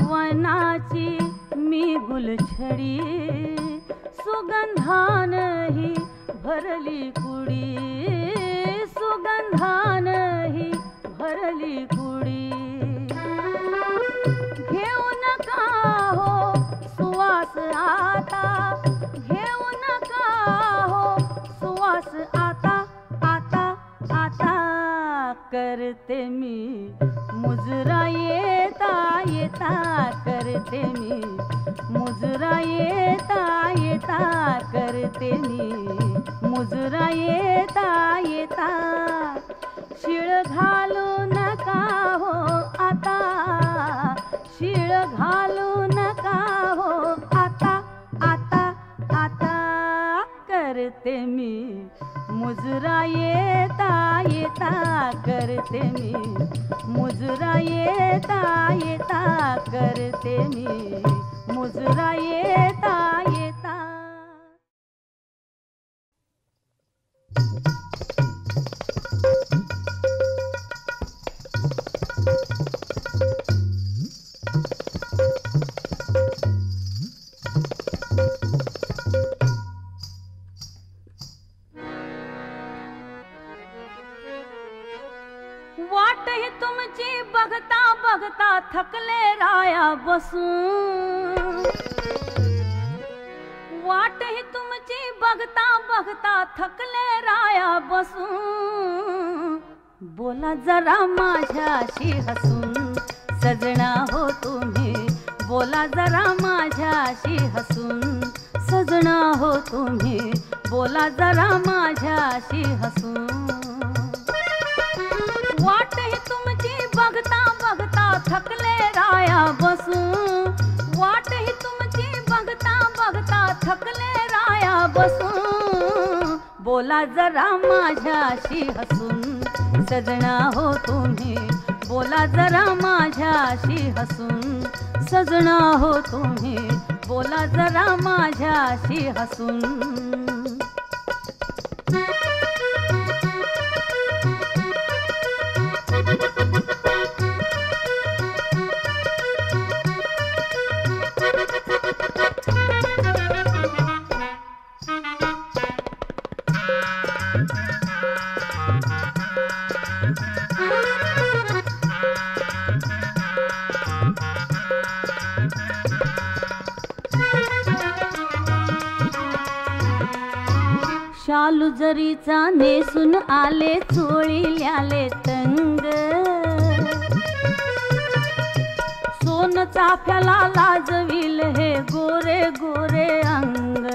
वनाची मी गुलछडी सुगंधान ही भरली कुडी सुगंधान ही भरली कुडी. करते मी. मुजरा येता येता करते मी. मुजरा येता येता करते मी. मुजरा येता. येता शिळ घालू नका हो आता. शिळ घालू नका हो आता आता. करते मी. मुजरा येता येता करते मी. मुजरा येता येता करते मी. मुजरा येता येता. थकले राया बसून. वाट ही तुमची बघता बघता थकले राया बसून. बोला जरा माझ्याशी हसून सजना हो तुम्ही. बोला जरा माझ्याशी हसून सजना हो तुम्ही. बोला जरा माझ्याशी हसून. वाट ही तुमची बघता बघता थकले राया बसू वाट ही तुमची बघता बघता थकले राया बसू बोला जरा माझ्याशी हसून. सजना हो तुम्ही. बोला जरा माझ्याशी हसून. सजना हो तुम्ही. बोला जरा माझ्याशी हसून. जरीचा नेसून आले चोळी चोळील्याले तंग. सोन चाफ्याला लाजविल हे गोरे गोरे अंग.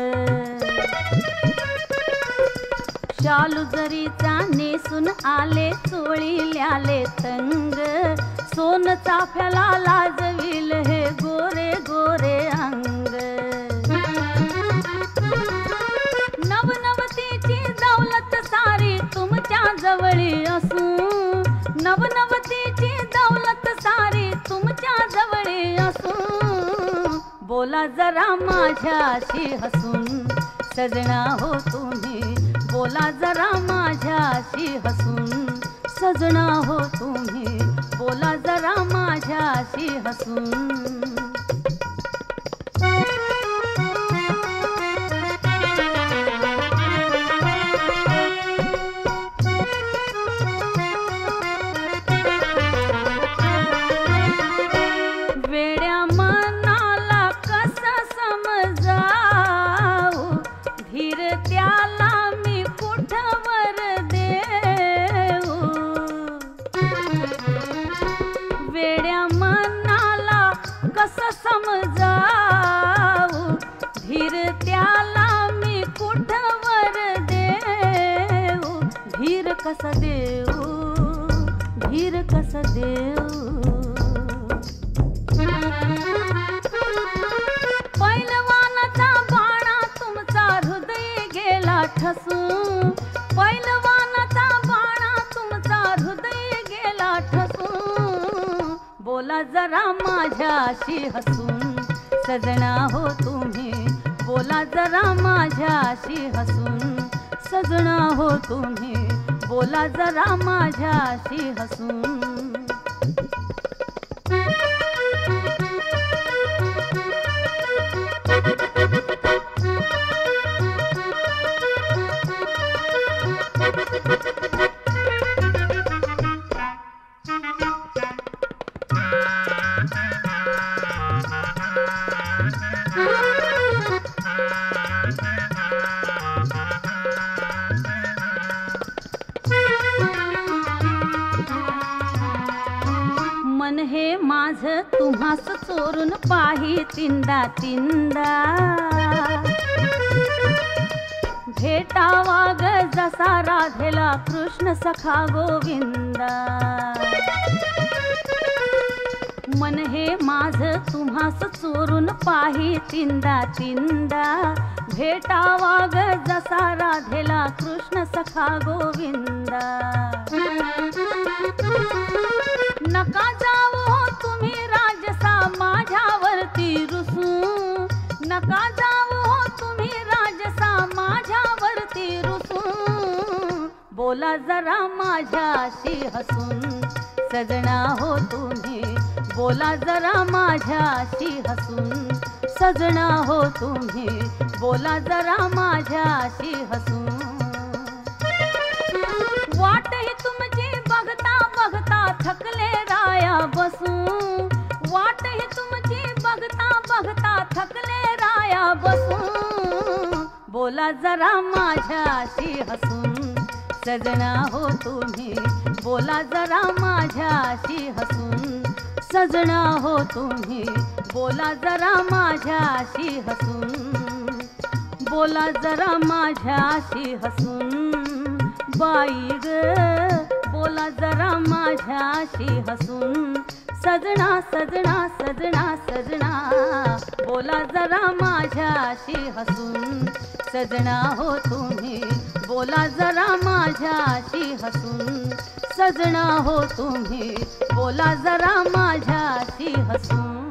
शाल जरीचा नेसून आले चोळी चोळील्याले तंग. सोन चाफ्याला लाजविल हे गोरे गोरे अंग. बोला जरा माझ्याशी हसून. सजना हो तुम्ही. बोला जरा माझ्याशी हसून. सजना हो तुम्ही. बोला जरा माझ्याशी हसून. पैलवानाचा बाणा तुमचा हृदय गेला ठसून. पैलवानाचा बाणा तुमचा हृदय गेला ठसून. बोला जरा माझ्याशी हसून. सजना हो तुम्ही. बोला जरा माझ्याशी हसून. सजना हो तुम्ही. बोला जरा माझ्याशी हसून. सखा गोविंदा. मन हे माझ तुम्हास चोरून पाही तिंदा तिंदा. भेटावा ग जसा राधेला कृष्ण सखा गोविंदा. बोला जरा माझ्याशी हसून. सजना हो तुम्ही. बोला जरा माझ्याशी हसून. सजना हो तुम्ही. बोला जरा माझ्याशी हसून. वाटही तुमची बघता बघता थकले राया बसू वाटही तुमची बघता बघता थकले राया बसू बोला जरा माझ्याशी हसून. सजना हो तुम्ही. बोला जरा माझ्याशी हसून. सजना हो तुम्ही. बोला जरा माझ्याशी हसून. बोला जरा माझ्याशी हसून. बाई ग बोला जरा माझ्याशी हसून. सजना सजना सजना सजना. बोला जरा माझ्याशी हसून. सजना हो तुम्ही. बोला जरा माझ्याशी हसून. सजना हो तुम्ही. बोला जरा माझ्याशी हसून.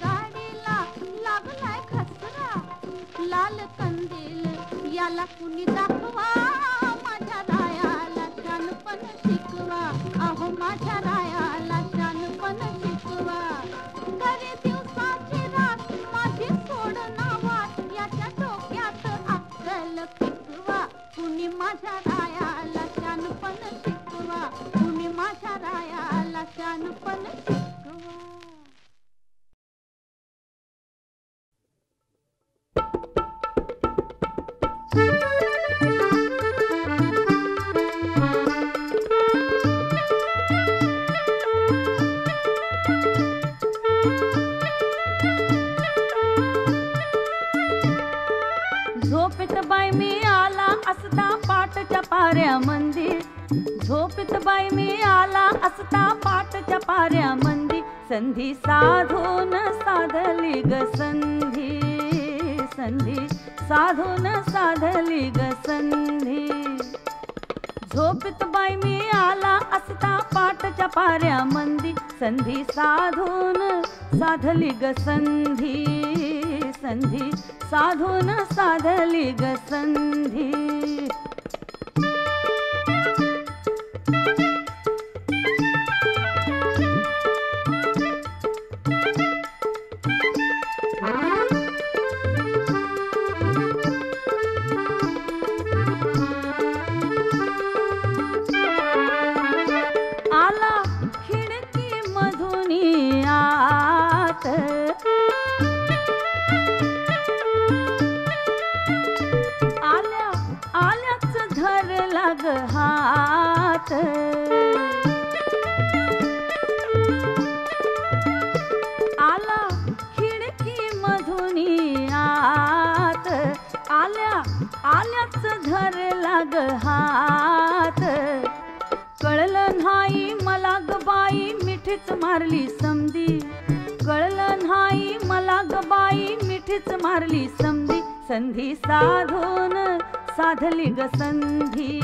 गाडीला लागलाय खसरा. लाल कंदील याला कुणी दाखव
सुत मी आला असता पाटच्या पाऱ्या मंदी. संधी साधून साधली ग संधी. संधी साधून साधली ग संधी. झोपित बाई मिळाला असता पाटच्या पाऱ्या मंदी. संधी साधून साधली ग संधी. संधी साधून साधली ग संधी. मीच मारली समधी संधी साधोन साधली ग संधी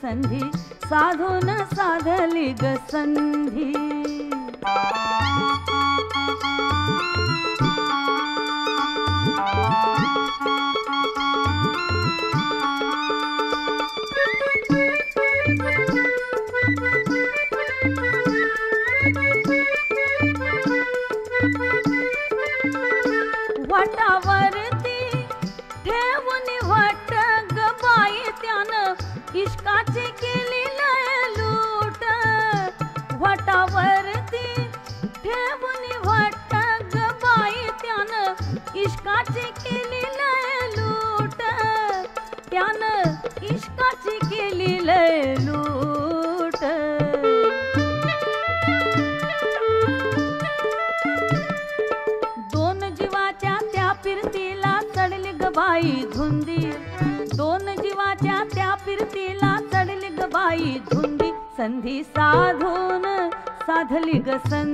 संधी साधोन साधली ग संधी. 一个森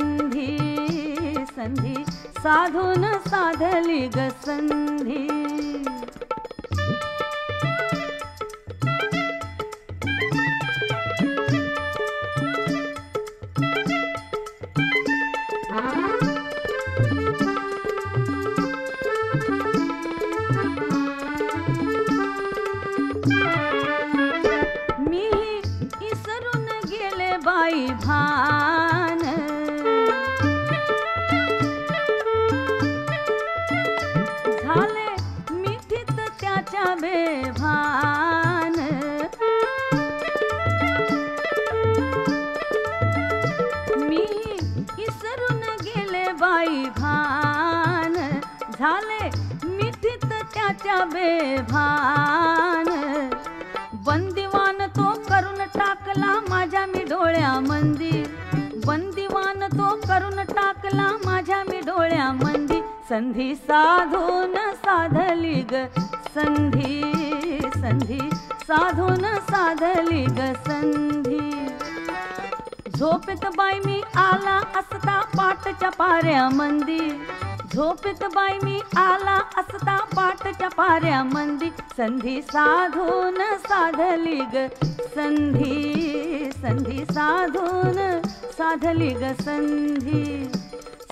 बाई मी आला असता पाटच्या पाऱ्या मंदी. संधी साधून साधली ग संधी संधी साधून साधली ग संधी.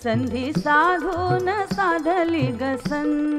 संधी साधून साधली ग संधी.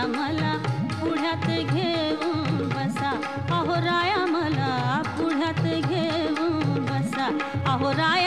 राया मला पुढ्यात घेऊन बसा. अहो राया मला पुढ्यात घेऊन बसा. अहो राया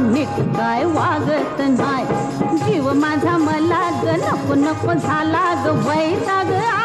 नीट काय वागत नाही. जीव माझा मला ग नको नको झाला ग वैताग.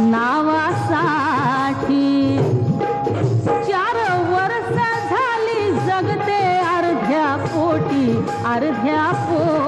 नावासाठी. चार वर्ष झाली जगते अर्ध्या पोटी अर्ध्या पोटी.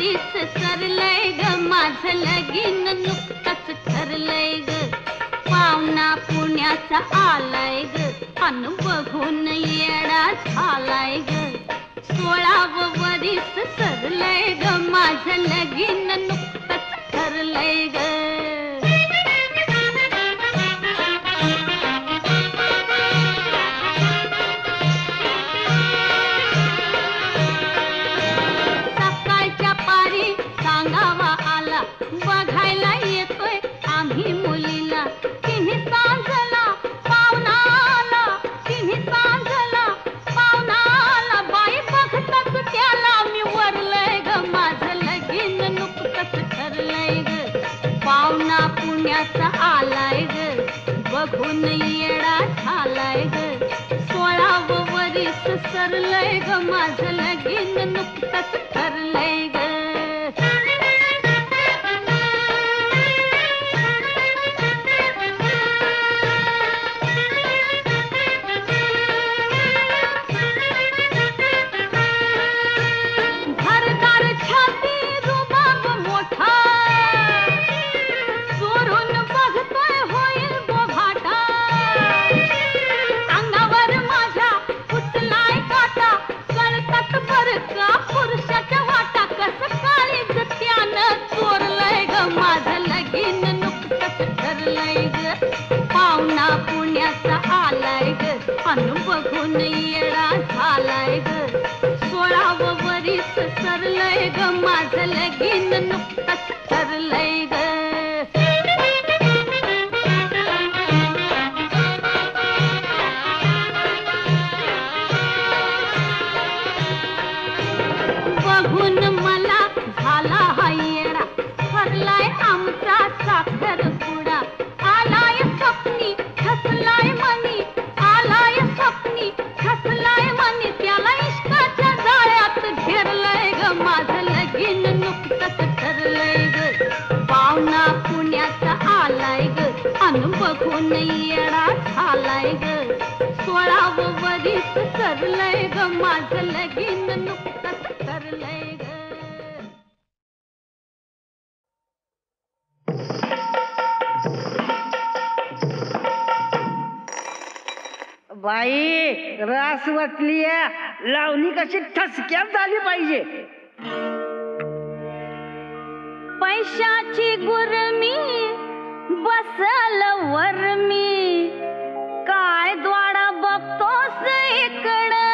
वारीस सरलय ग माझ लगीन नुकतच ठरलय ग. पाहुणा पुण्याचा आलाय ग अन बघून येडा आलाय ग. सोळाव वरीस सरलय ग माझ लगीन नुकतच ठरलय ग. तस येडा झालाय ग. सोळावं वरीस सरलय ग. माझं लगीन
बसली आहे लावणी कशी ठसक्यात झाली पाहिजे.
पैशाची गुरमी बसल वरमी काय द्वारा बघतोस इकडं?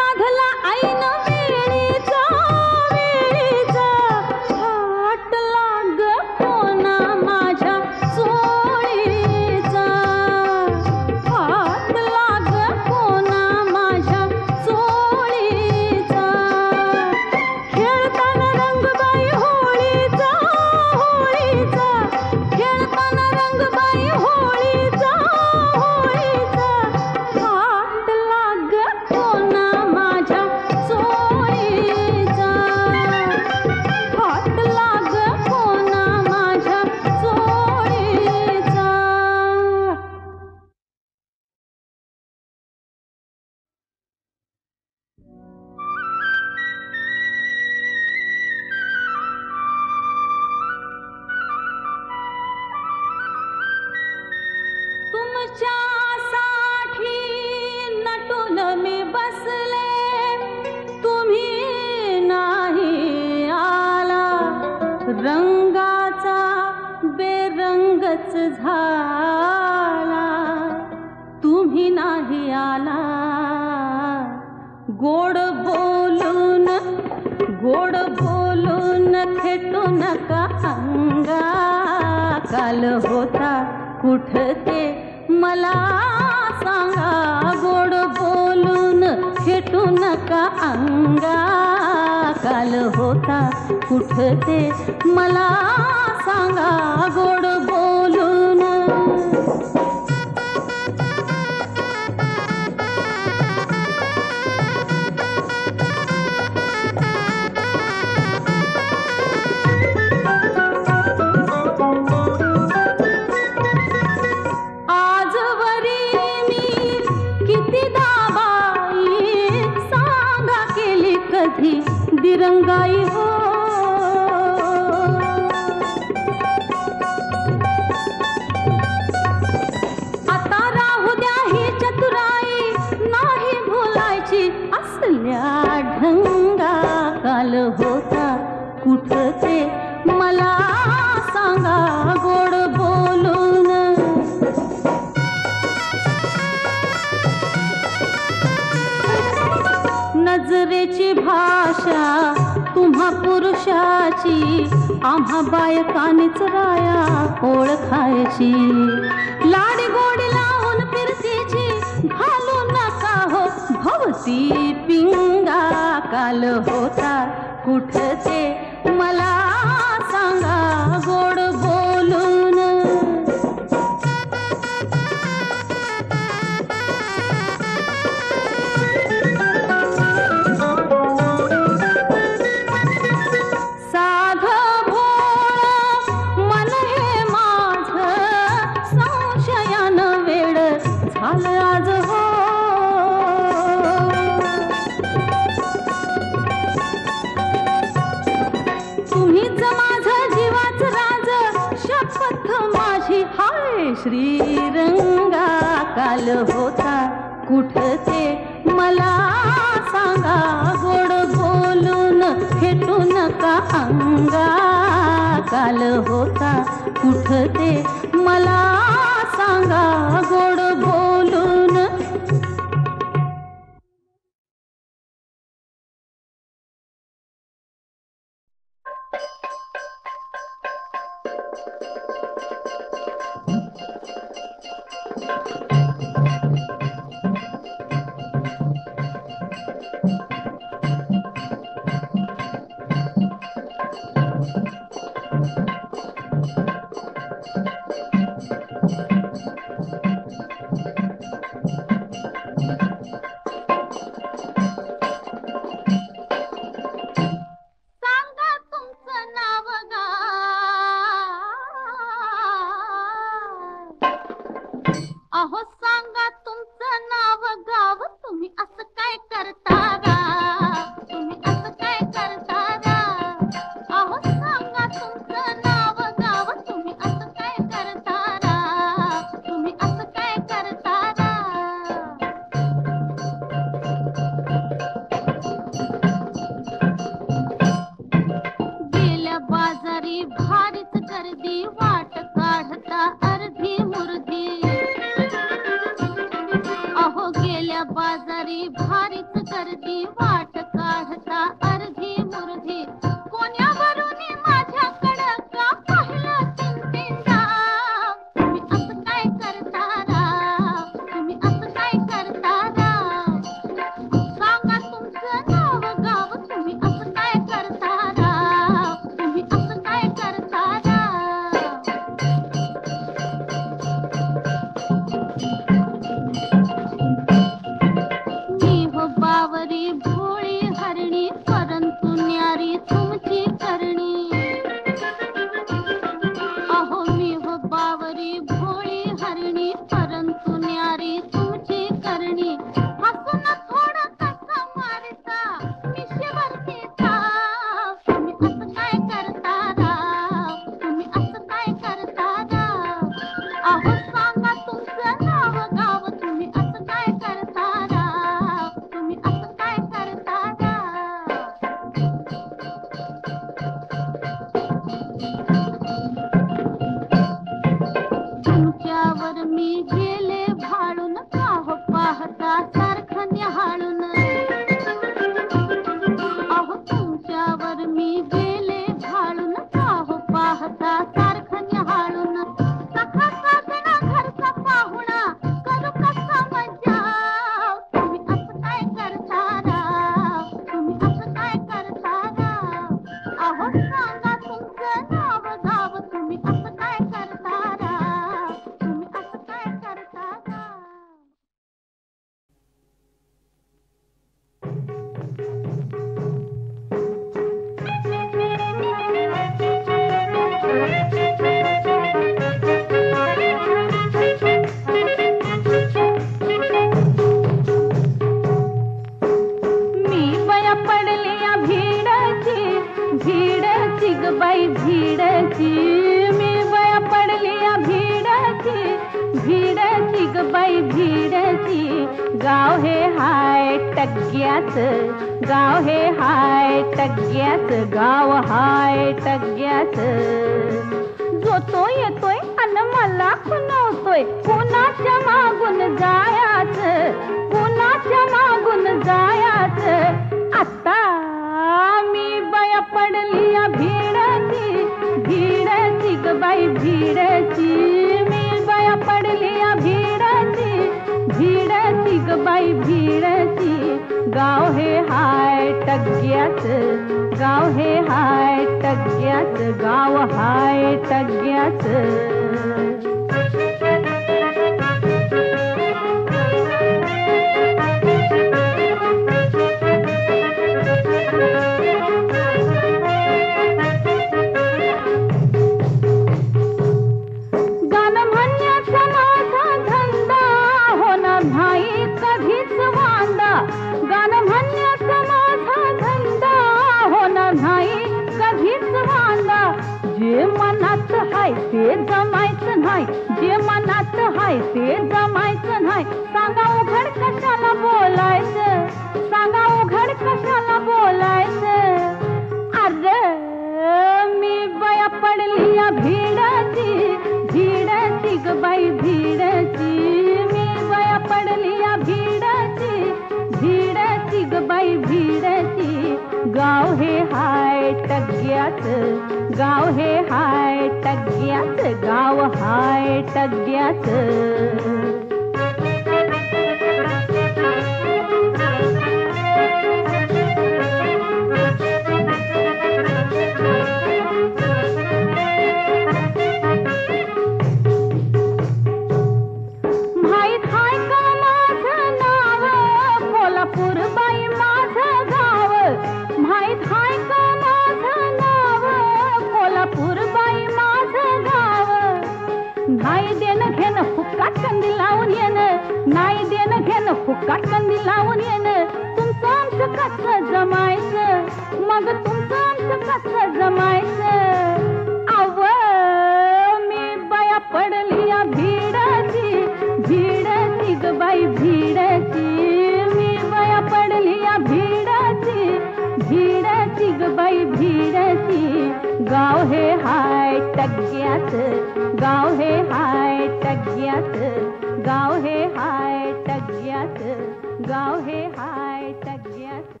गाव हे हाय
तज्ञात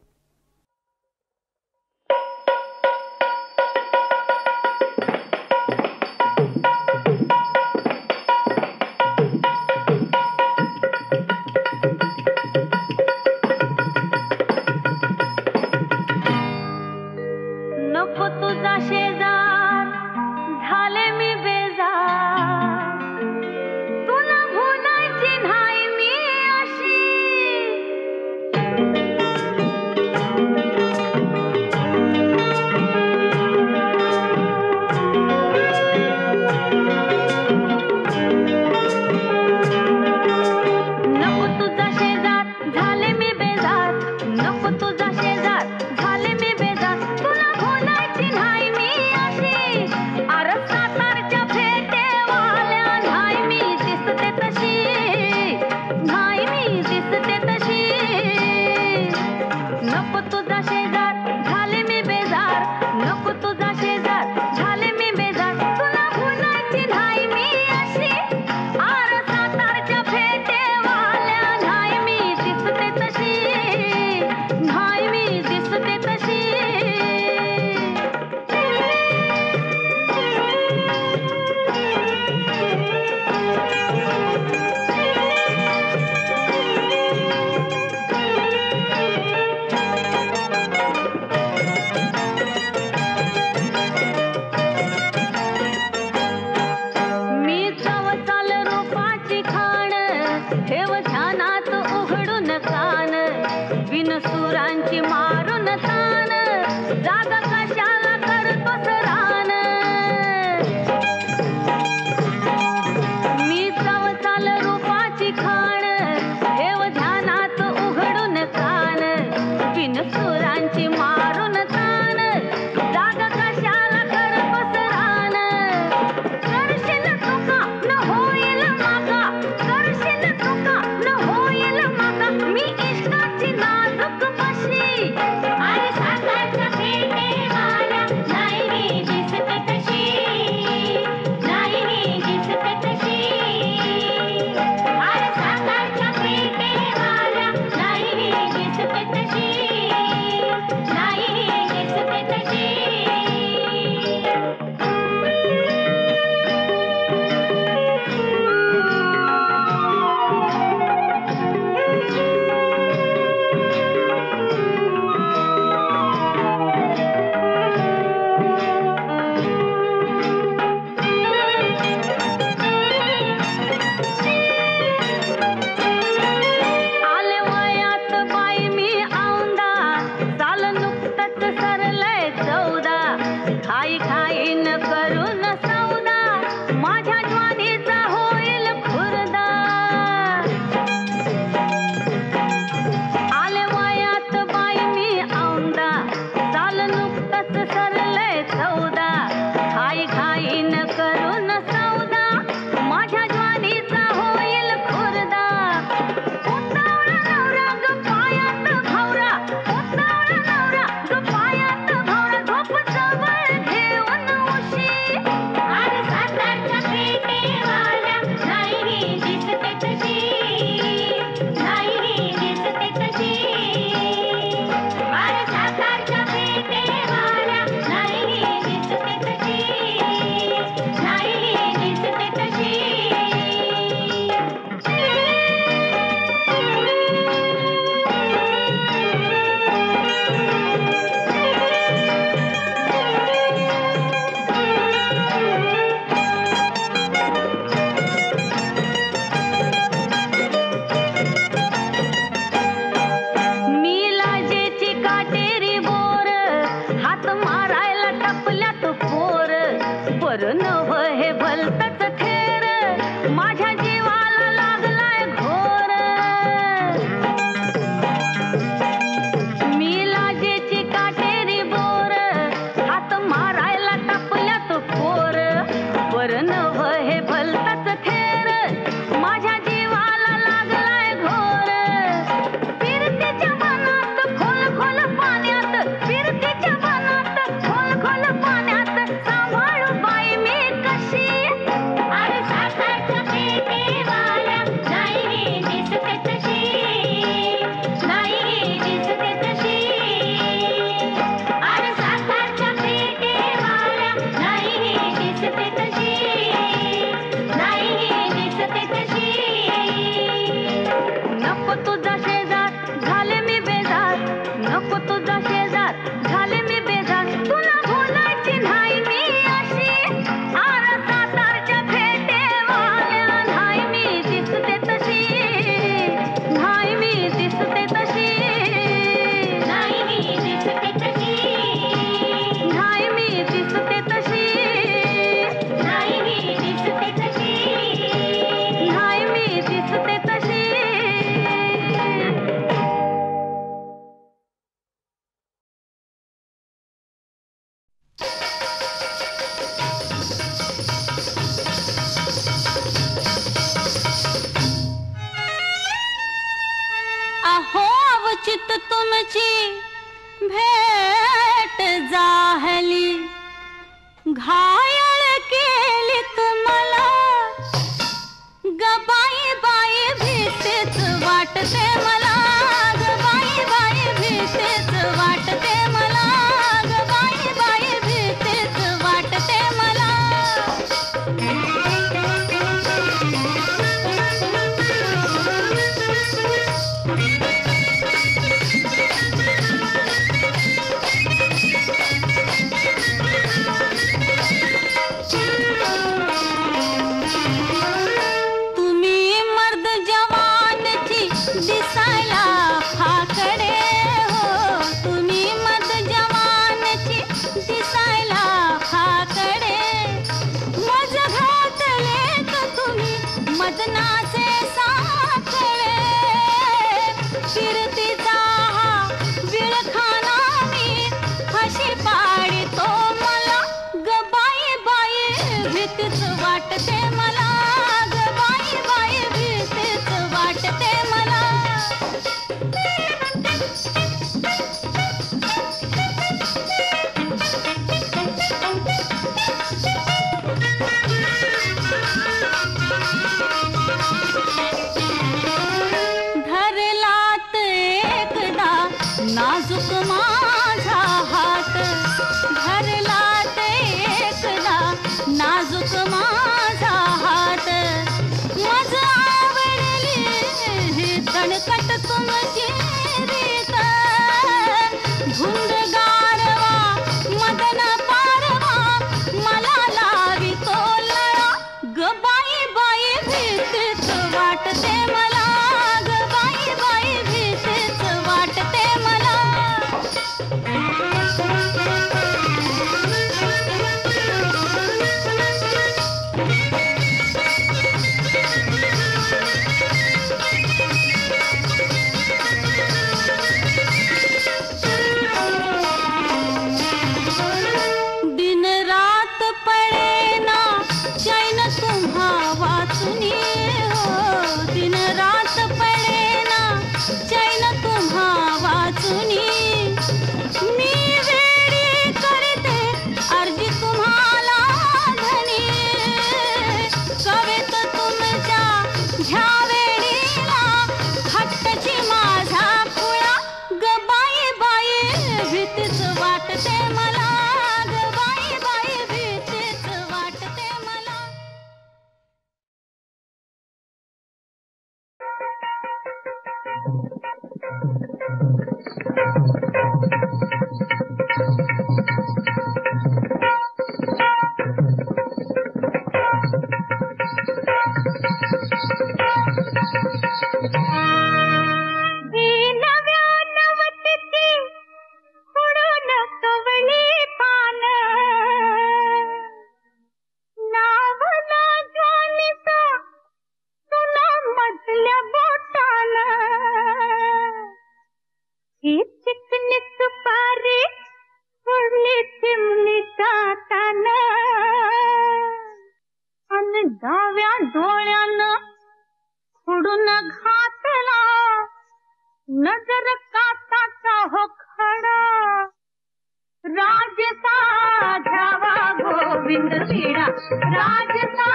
गोविंद वीणा राजता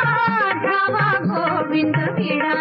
धावा गोविंद वीणा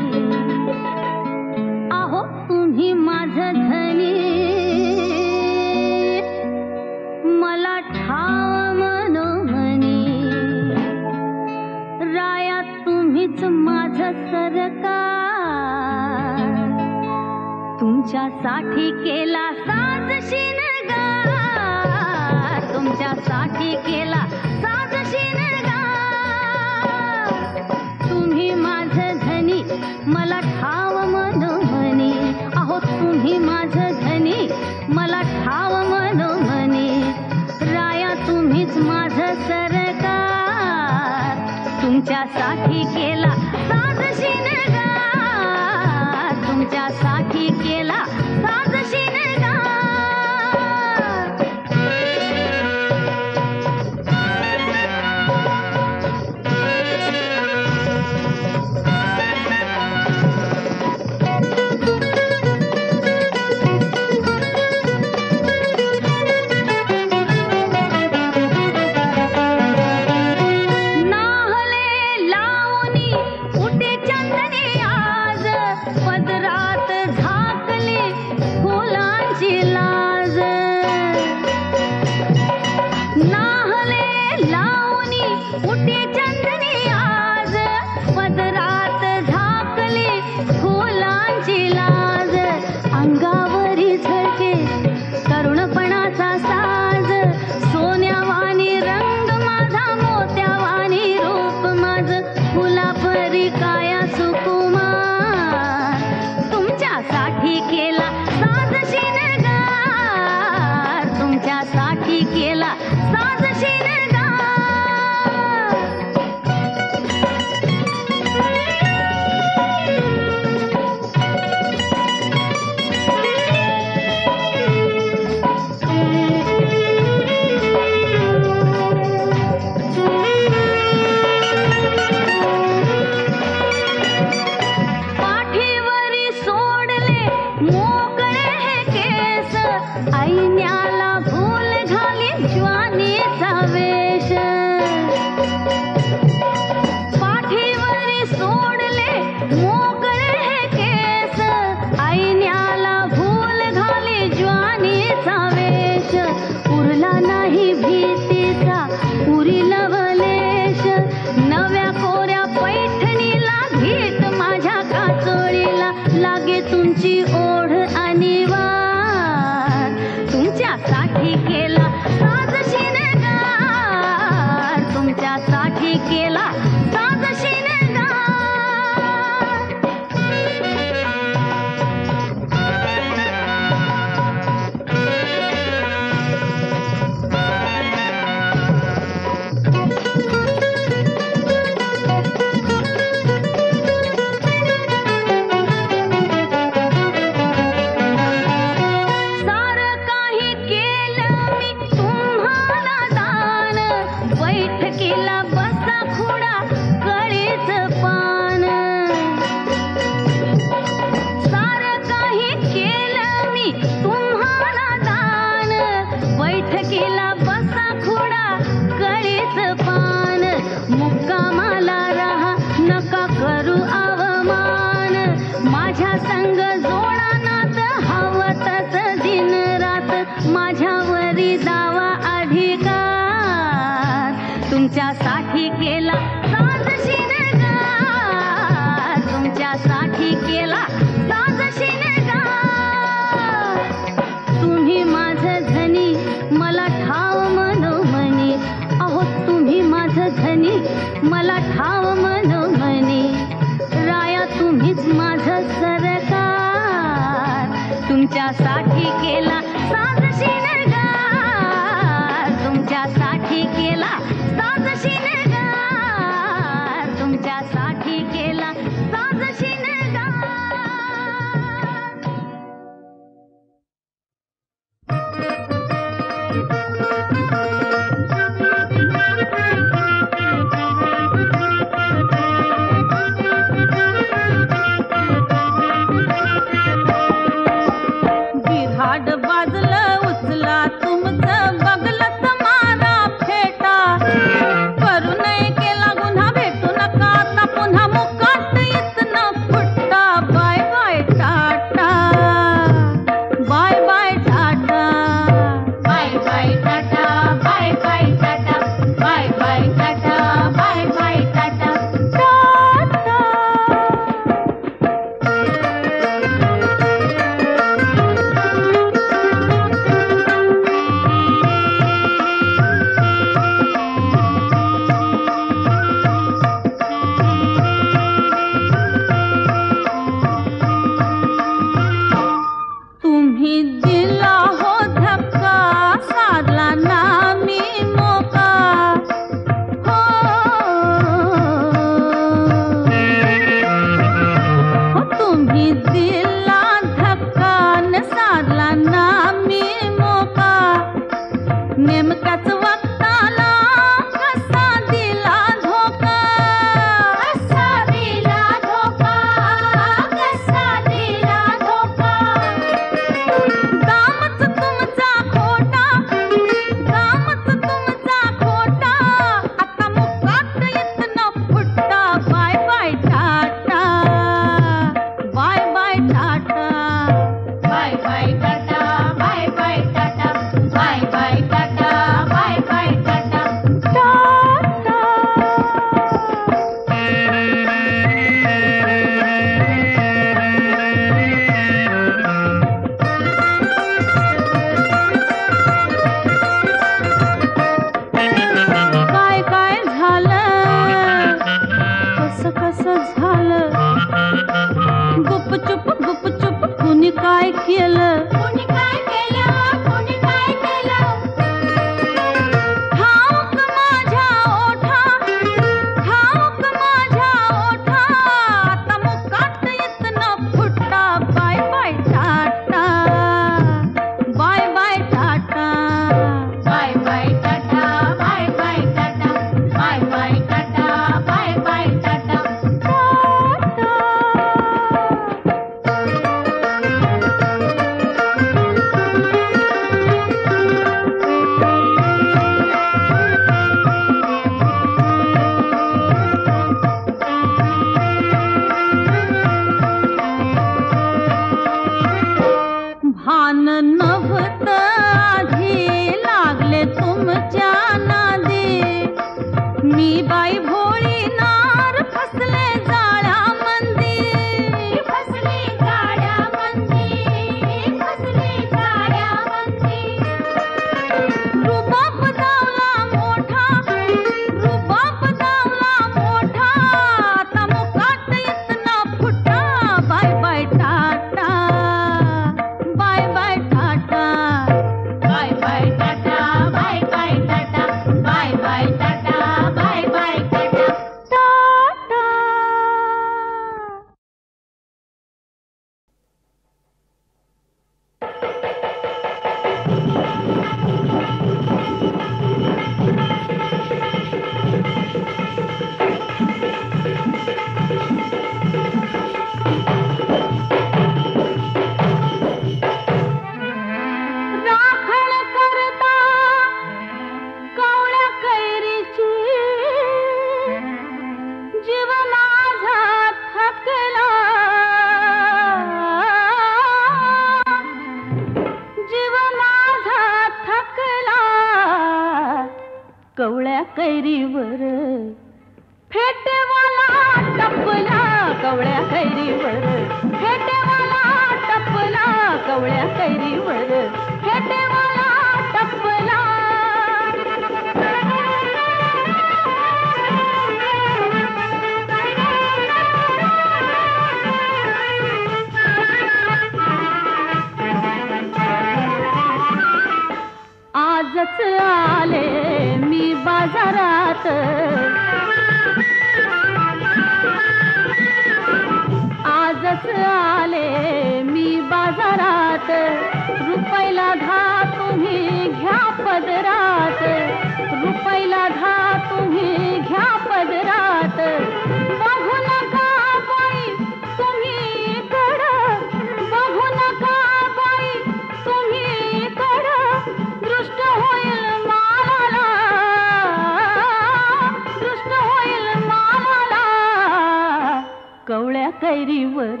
पायरीवर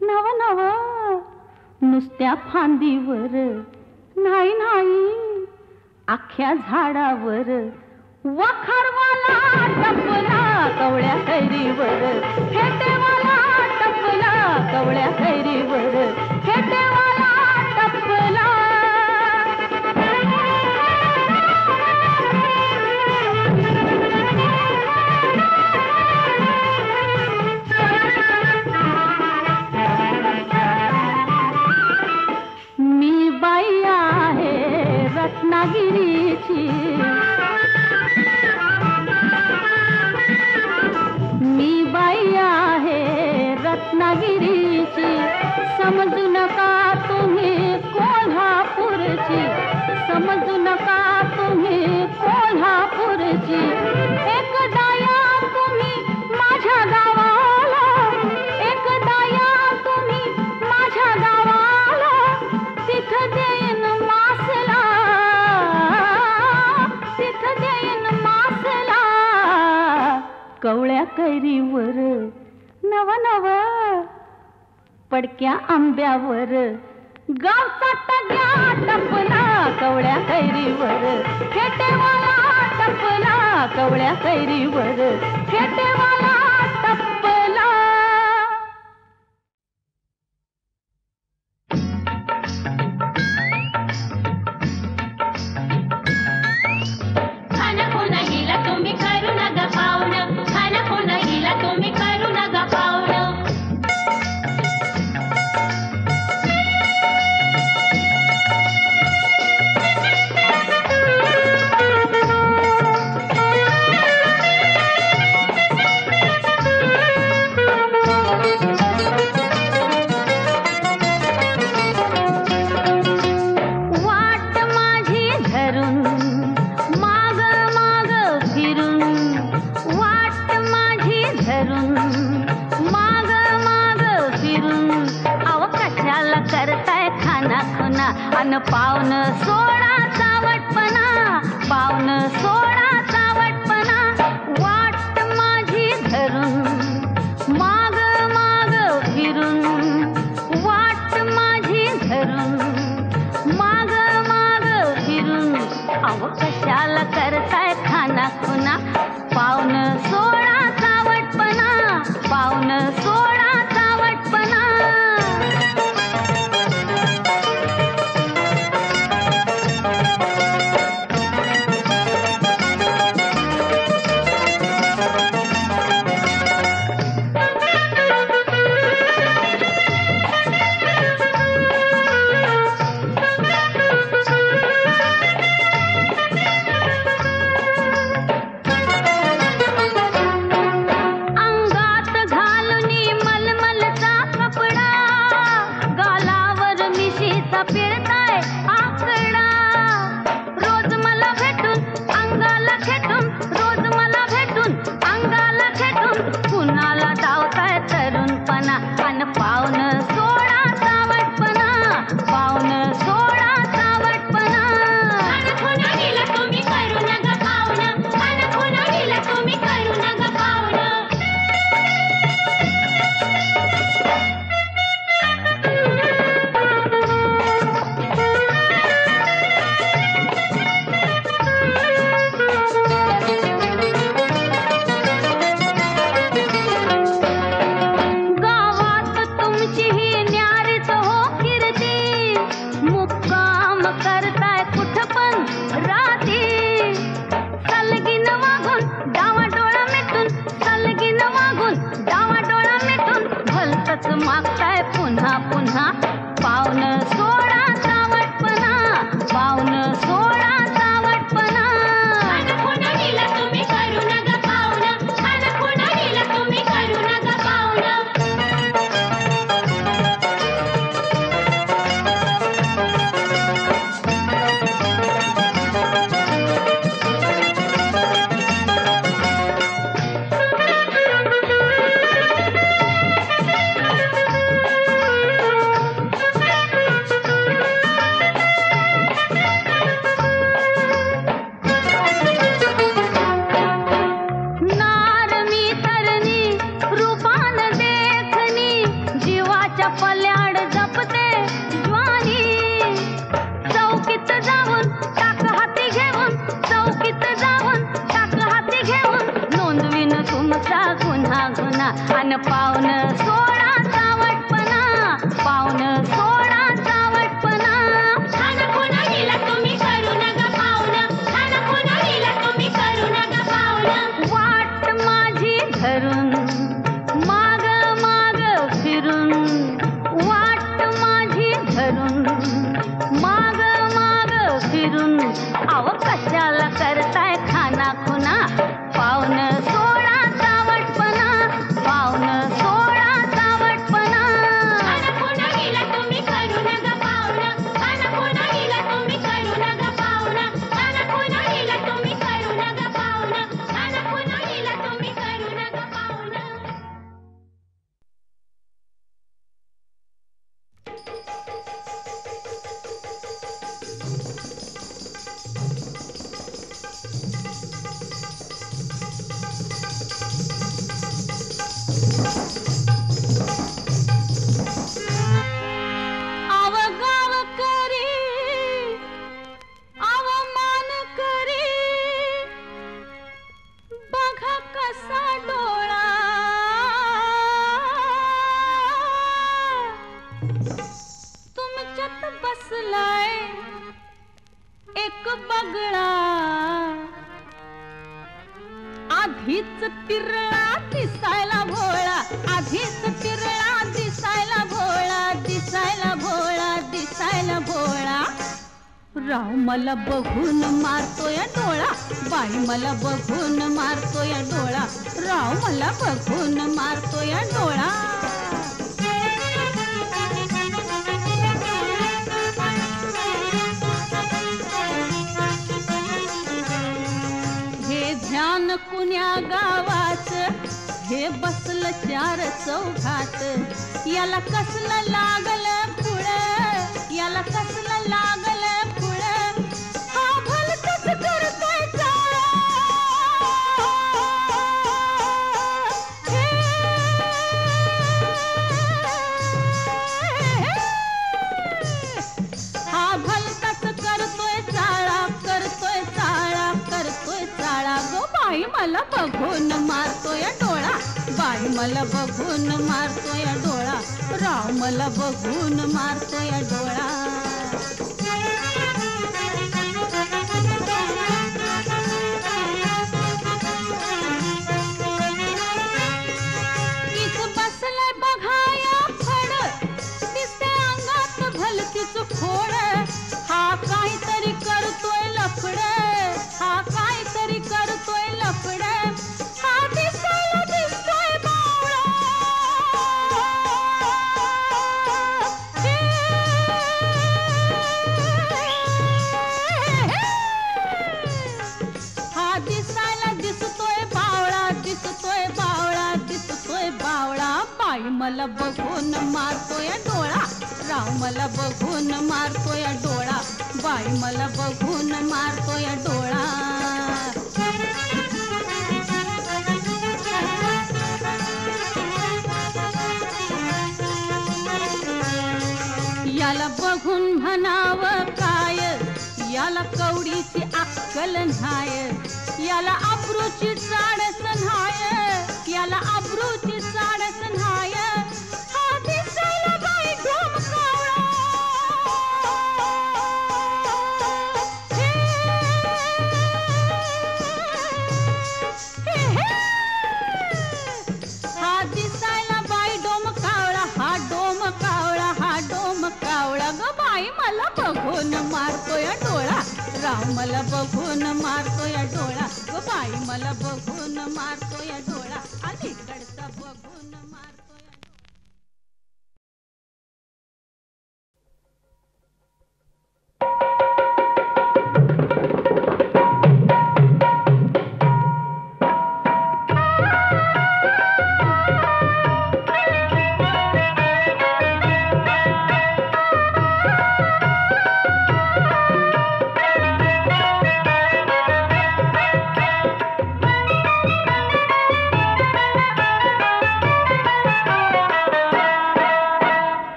नव
नव नुसत्या फांदीवर नाही नाही आख्या झाडावर वखरवाला टपला कवळ्या कैरीवर हे टपला कवळ्या कैरीवर हे कैरीवर नव नव पडक्या आंब्यावर गावचा टग्या टपला कवळ्या कैरीवर. खेटेवाला टपला कवळ्या कैरीवर. खेटेवाला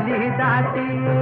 झाली दाटी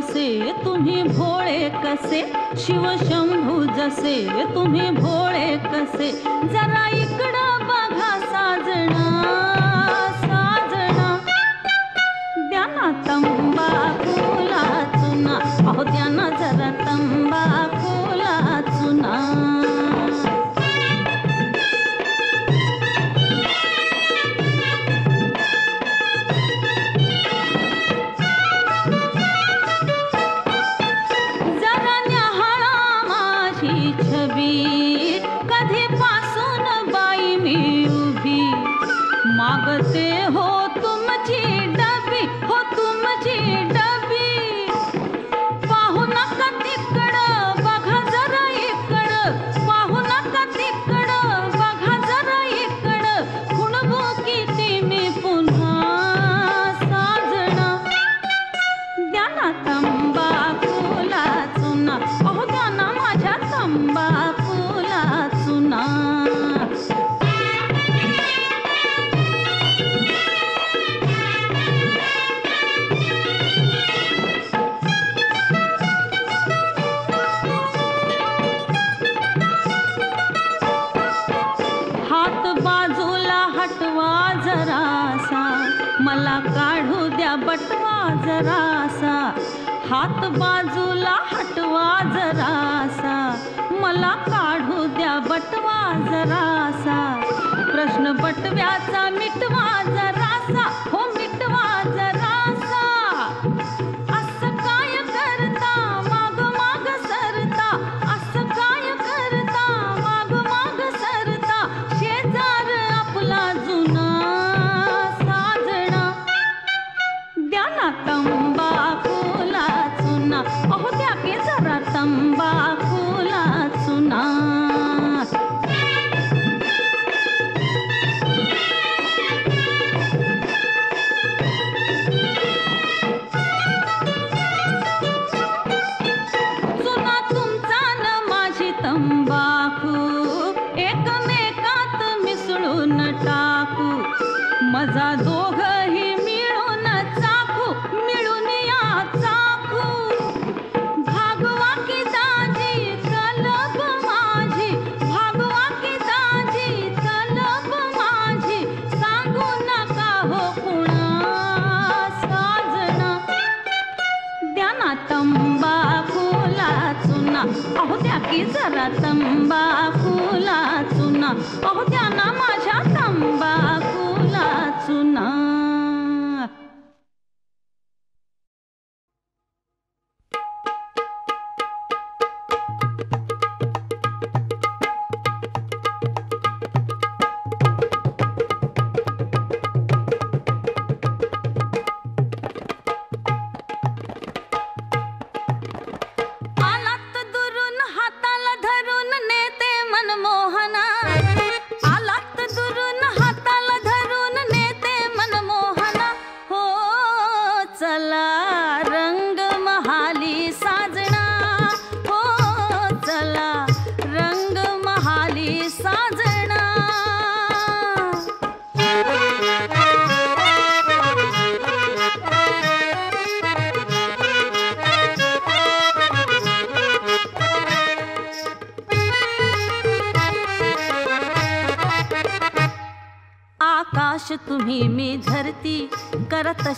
जसे तुम्ही भोळे कसे? शिवशंभू जसे तुम्ही भोळे कसे? जरा इकडं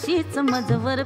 अशीच मजवर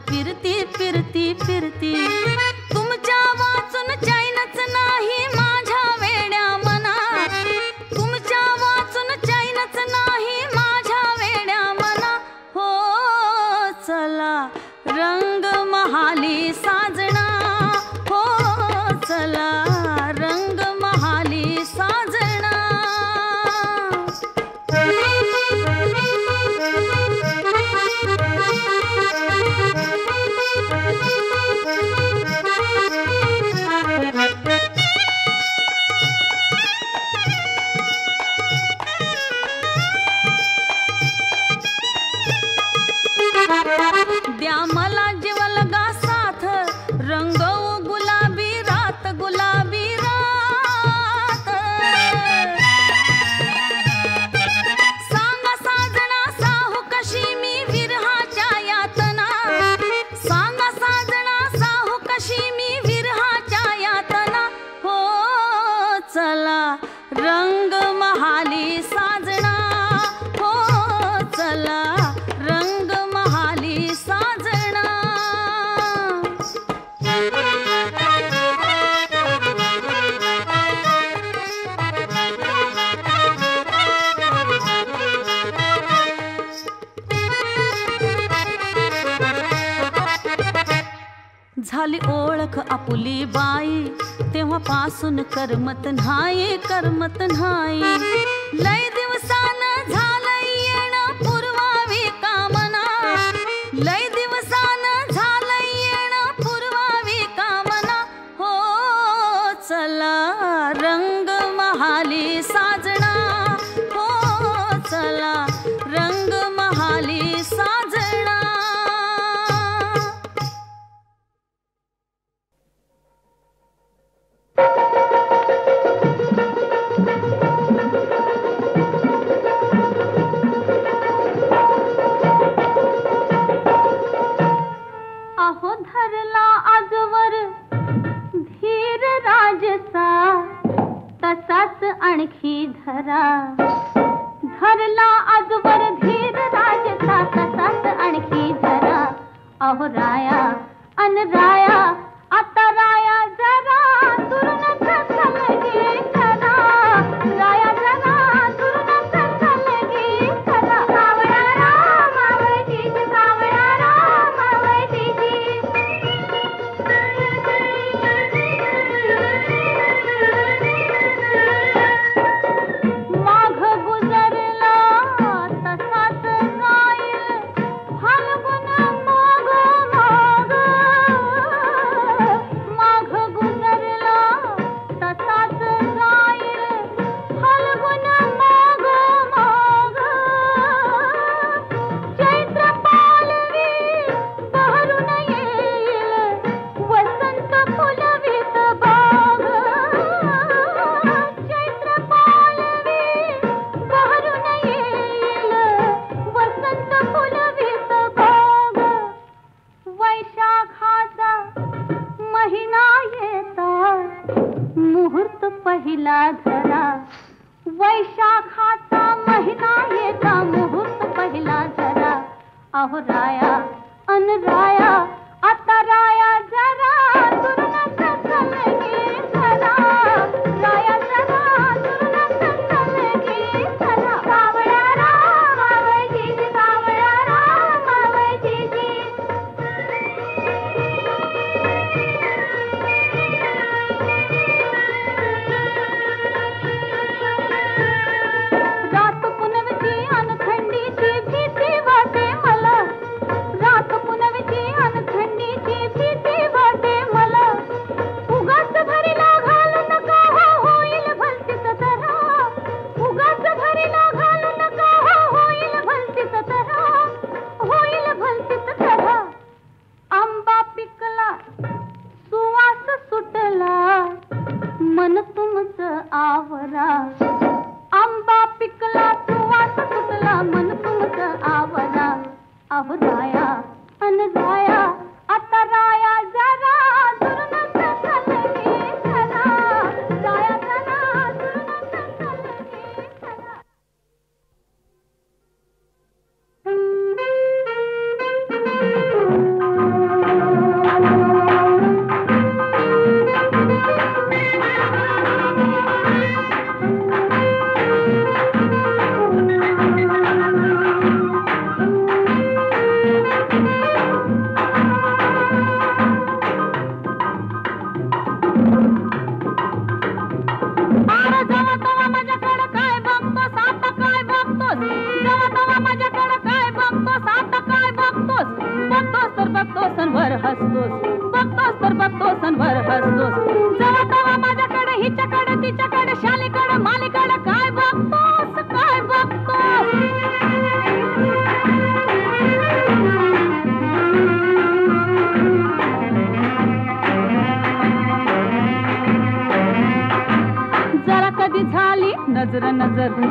नजर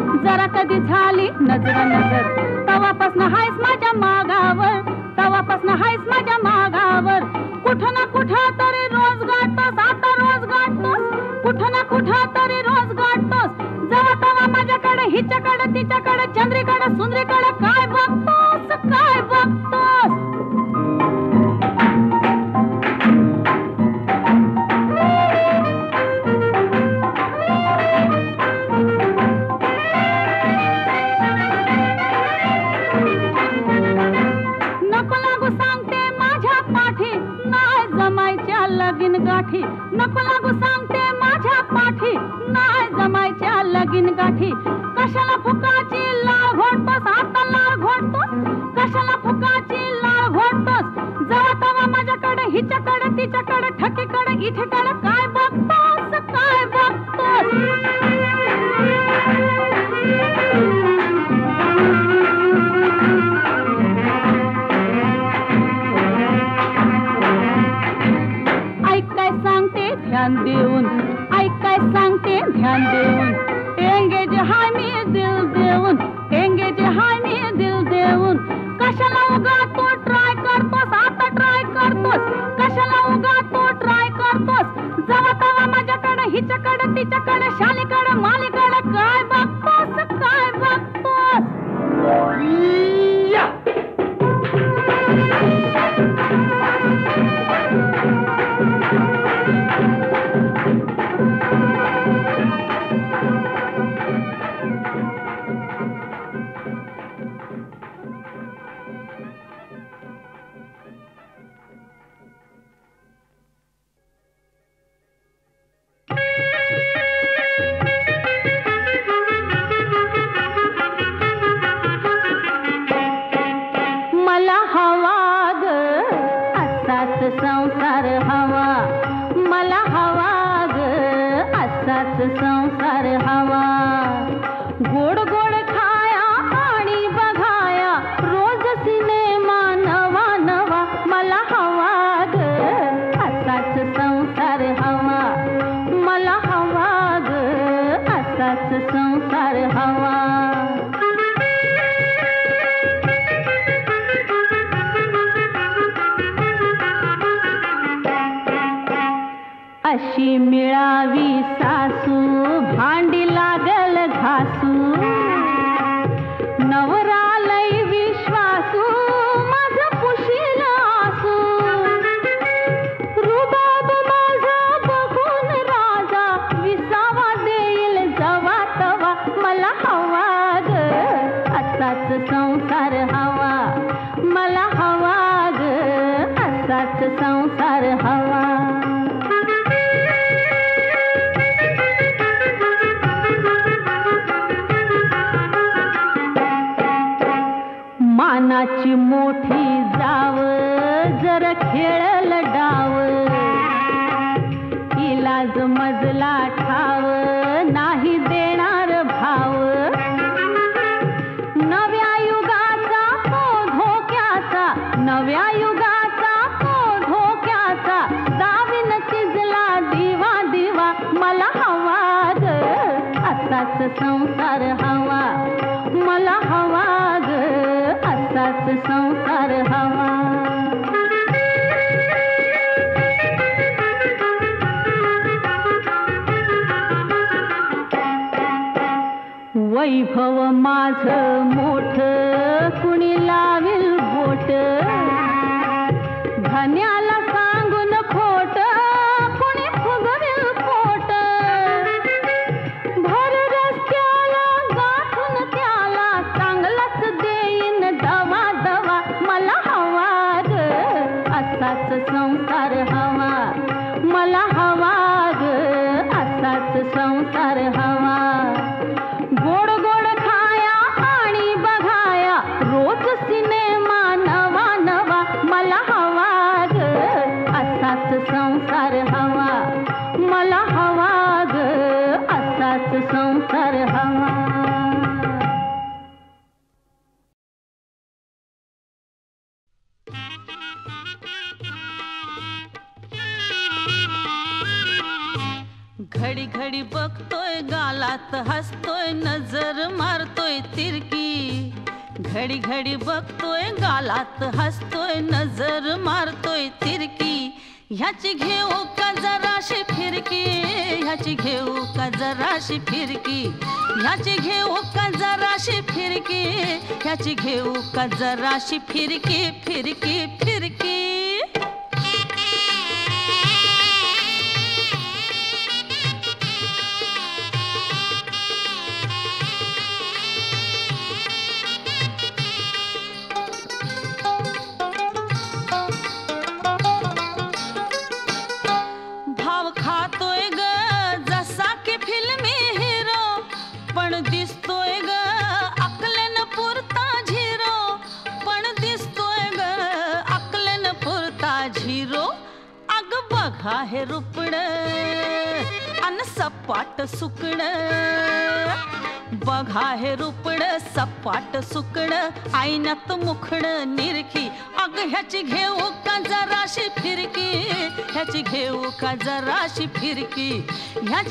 जराशी फिरकी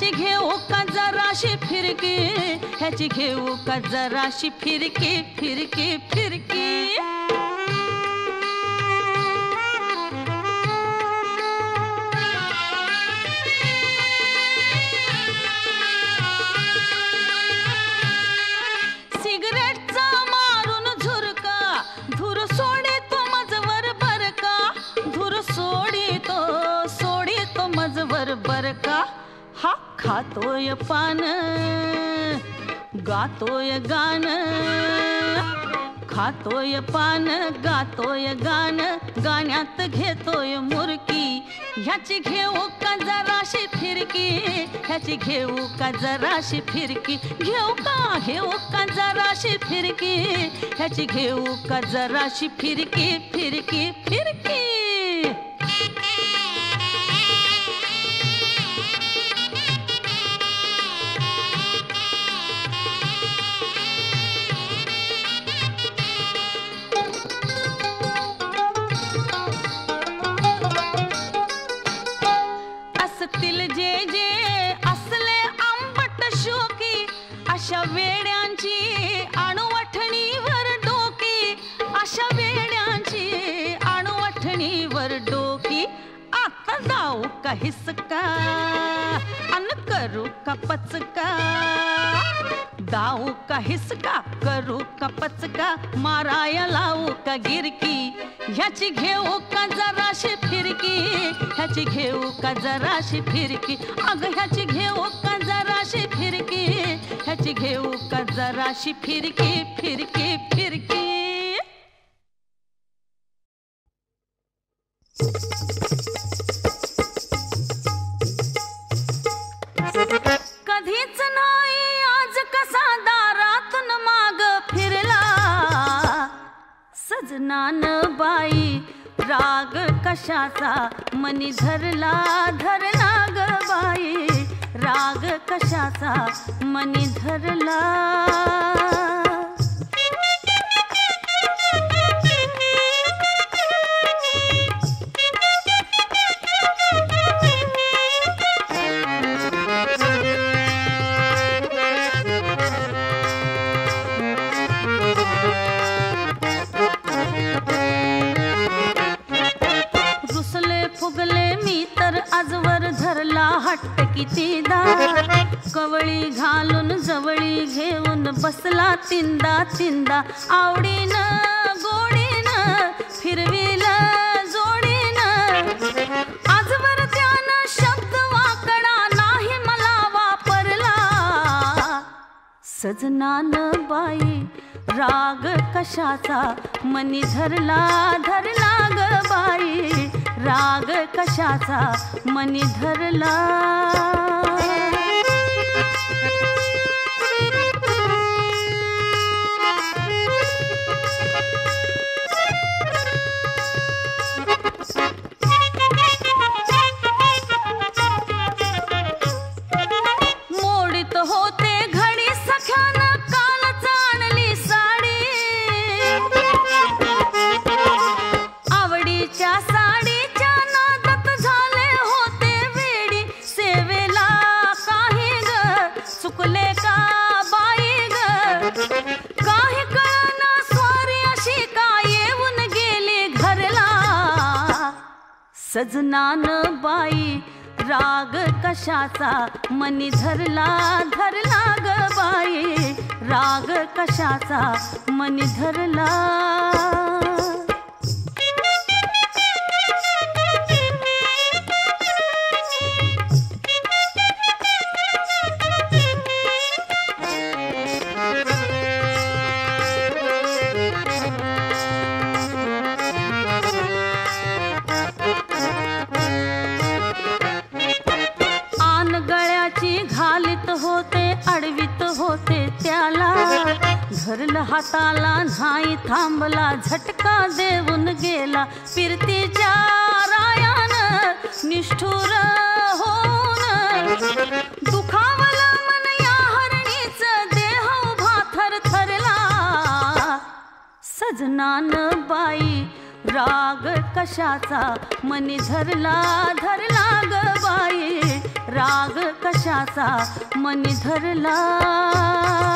ह्याची घेऊ का जराशी फिरकी? ह्याची घेऊ का जराशी फिरकी? फिर गातोय गाणं खातोय पान गातोय गाणं गाण्यात घेतोय मुरकी. ह्याची घेऊ का जराशी फिरकी ह्याची घेऊ का जराशी फिरकी. घेऊ का घेऊ का जराशी फिरकी ह्याची घेऊ का जराशी फिरकी फिरकी. जरा गिरकी ह्याची घेऊ का जराशी फिरकी? ह्याची घेऊ का जराशी फिरकी? अग ह्याची घेऊ का जराशी फिरकी? ह्याची घेऊ का जराशी फिरकी फिरकी फिरकी? नान बाई राग कशाचा? मनी धरला धरला ग बाई. राग कशाचा? मनी धरला कशाचा? मनी धरला धरला ग बाई. राग कशाचा? मनी धरला.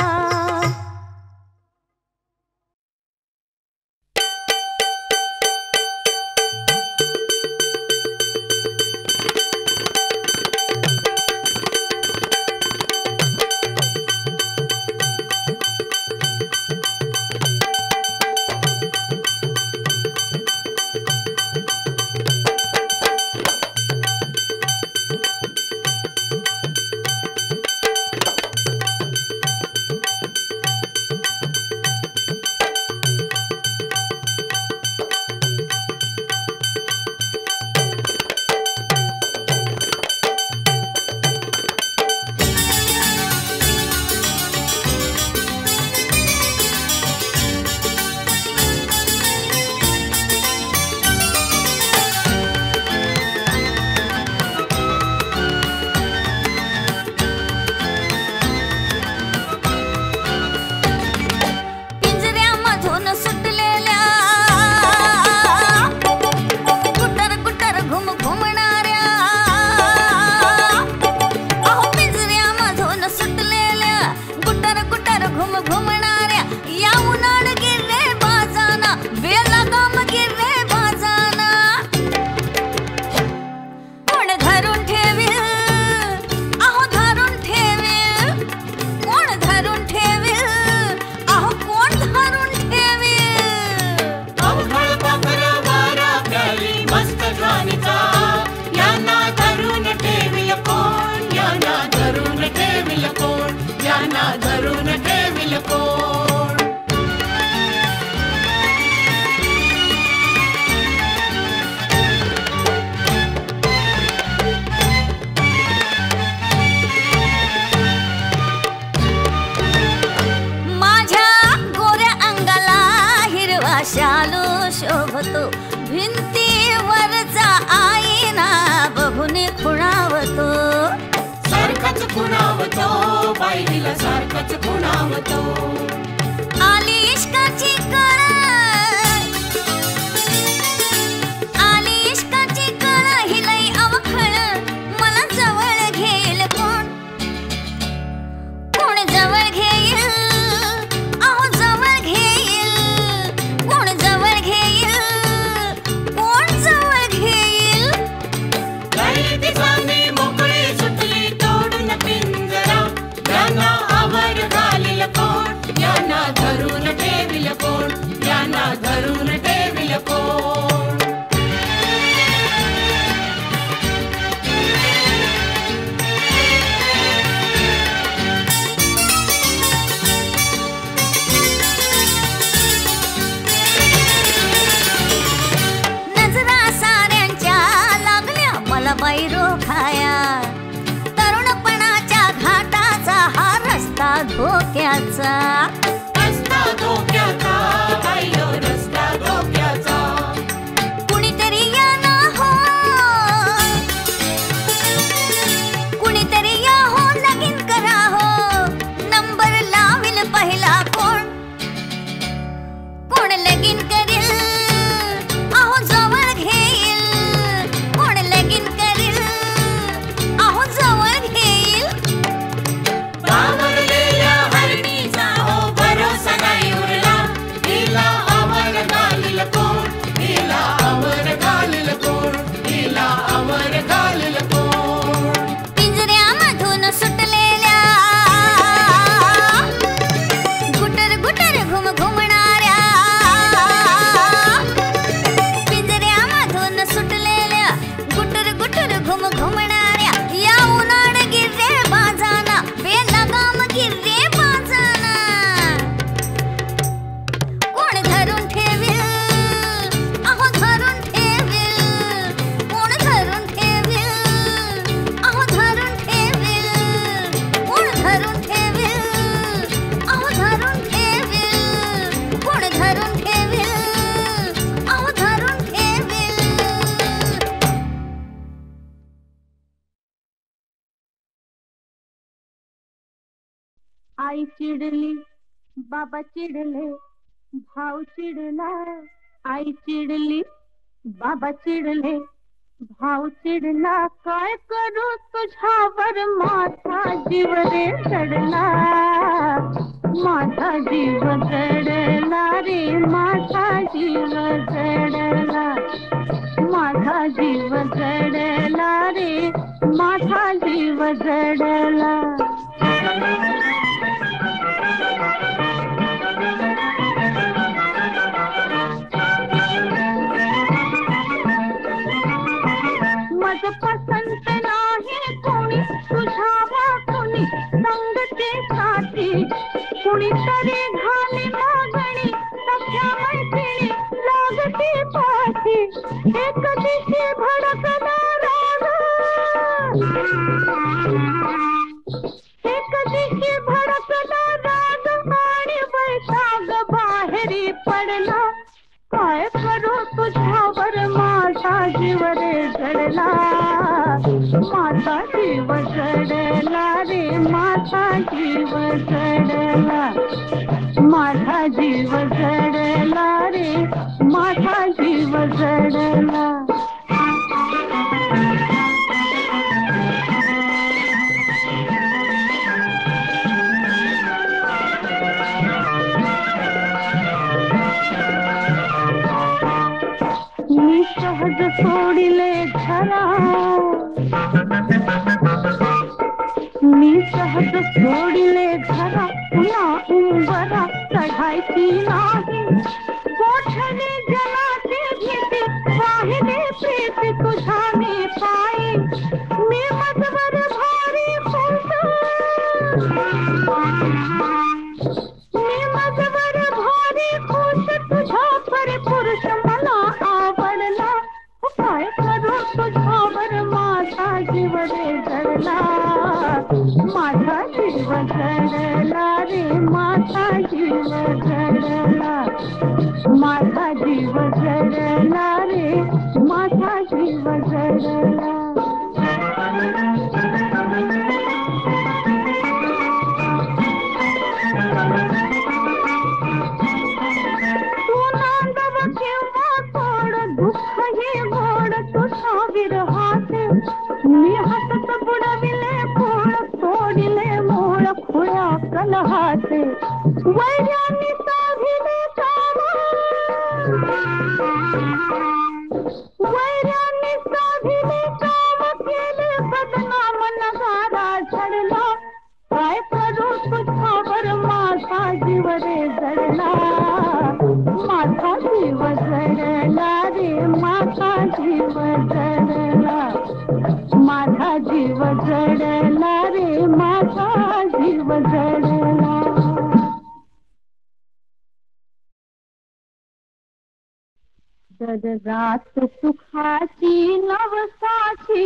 सुखाची नवसाची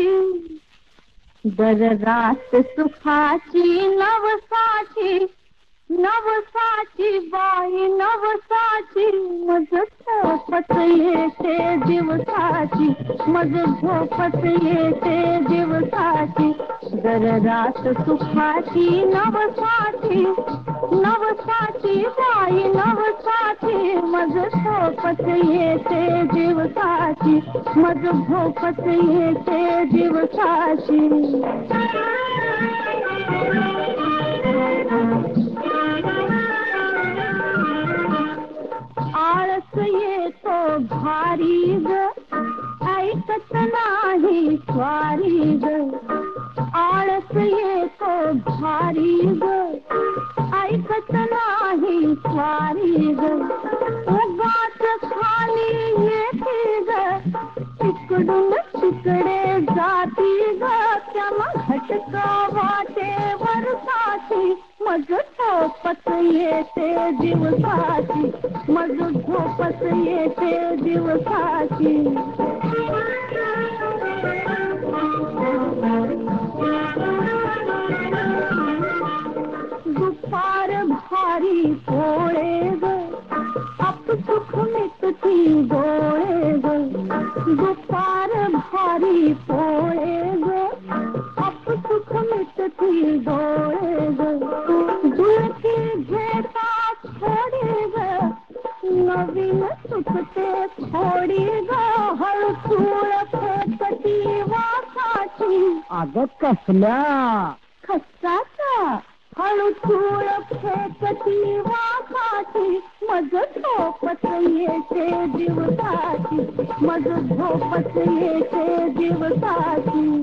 दर रात सुखाची नवसाची नवसाची बाई नवसाची. मज झोपत येते दिवसाची. मज झोपत येते दिवसाची. दर रात सुखाची नवसाची. नवसाची बाई नवसाची. मज झोपत येते दिवसाची. मज झोपत येते दिवसाची. आळस येतो भारी ग ऐकत नाही स्वारी ग. आळस येतो भारी ग ऐकत नाही स्वारी ग. उगाच खाली येते ग. तिकडून तिकडे जाती ग. त्याला घटका वाटेवर साथी मज झोपत येते दिवसाची. मज झोपत येते दिवसाची. फार भारी पोळे ग. आप सुख मिटती गोळे ग. फार भारी पोळे ग. आप सुख मिटती
गोळे गुळके घेता छोडे ग. नवीन सुखते थोडी ग. हळसूळ खेतती वासाची. अग कसल्या? खस्साचा हळूतूळ खेचती वाखाती. मज झोपत येते दिवसाची. मज झोपत येते दिवसाची.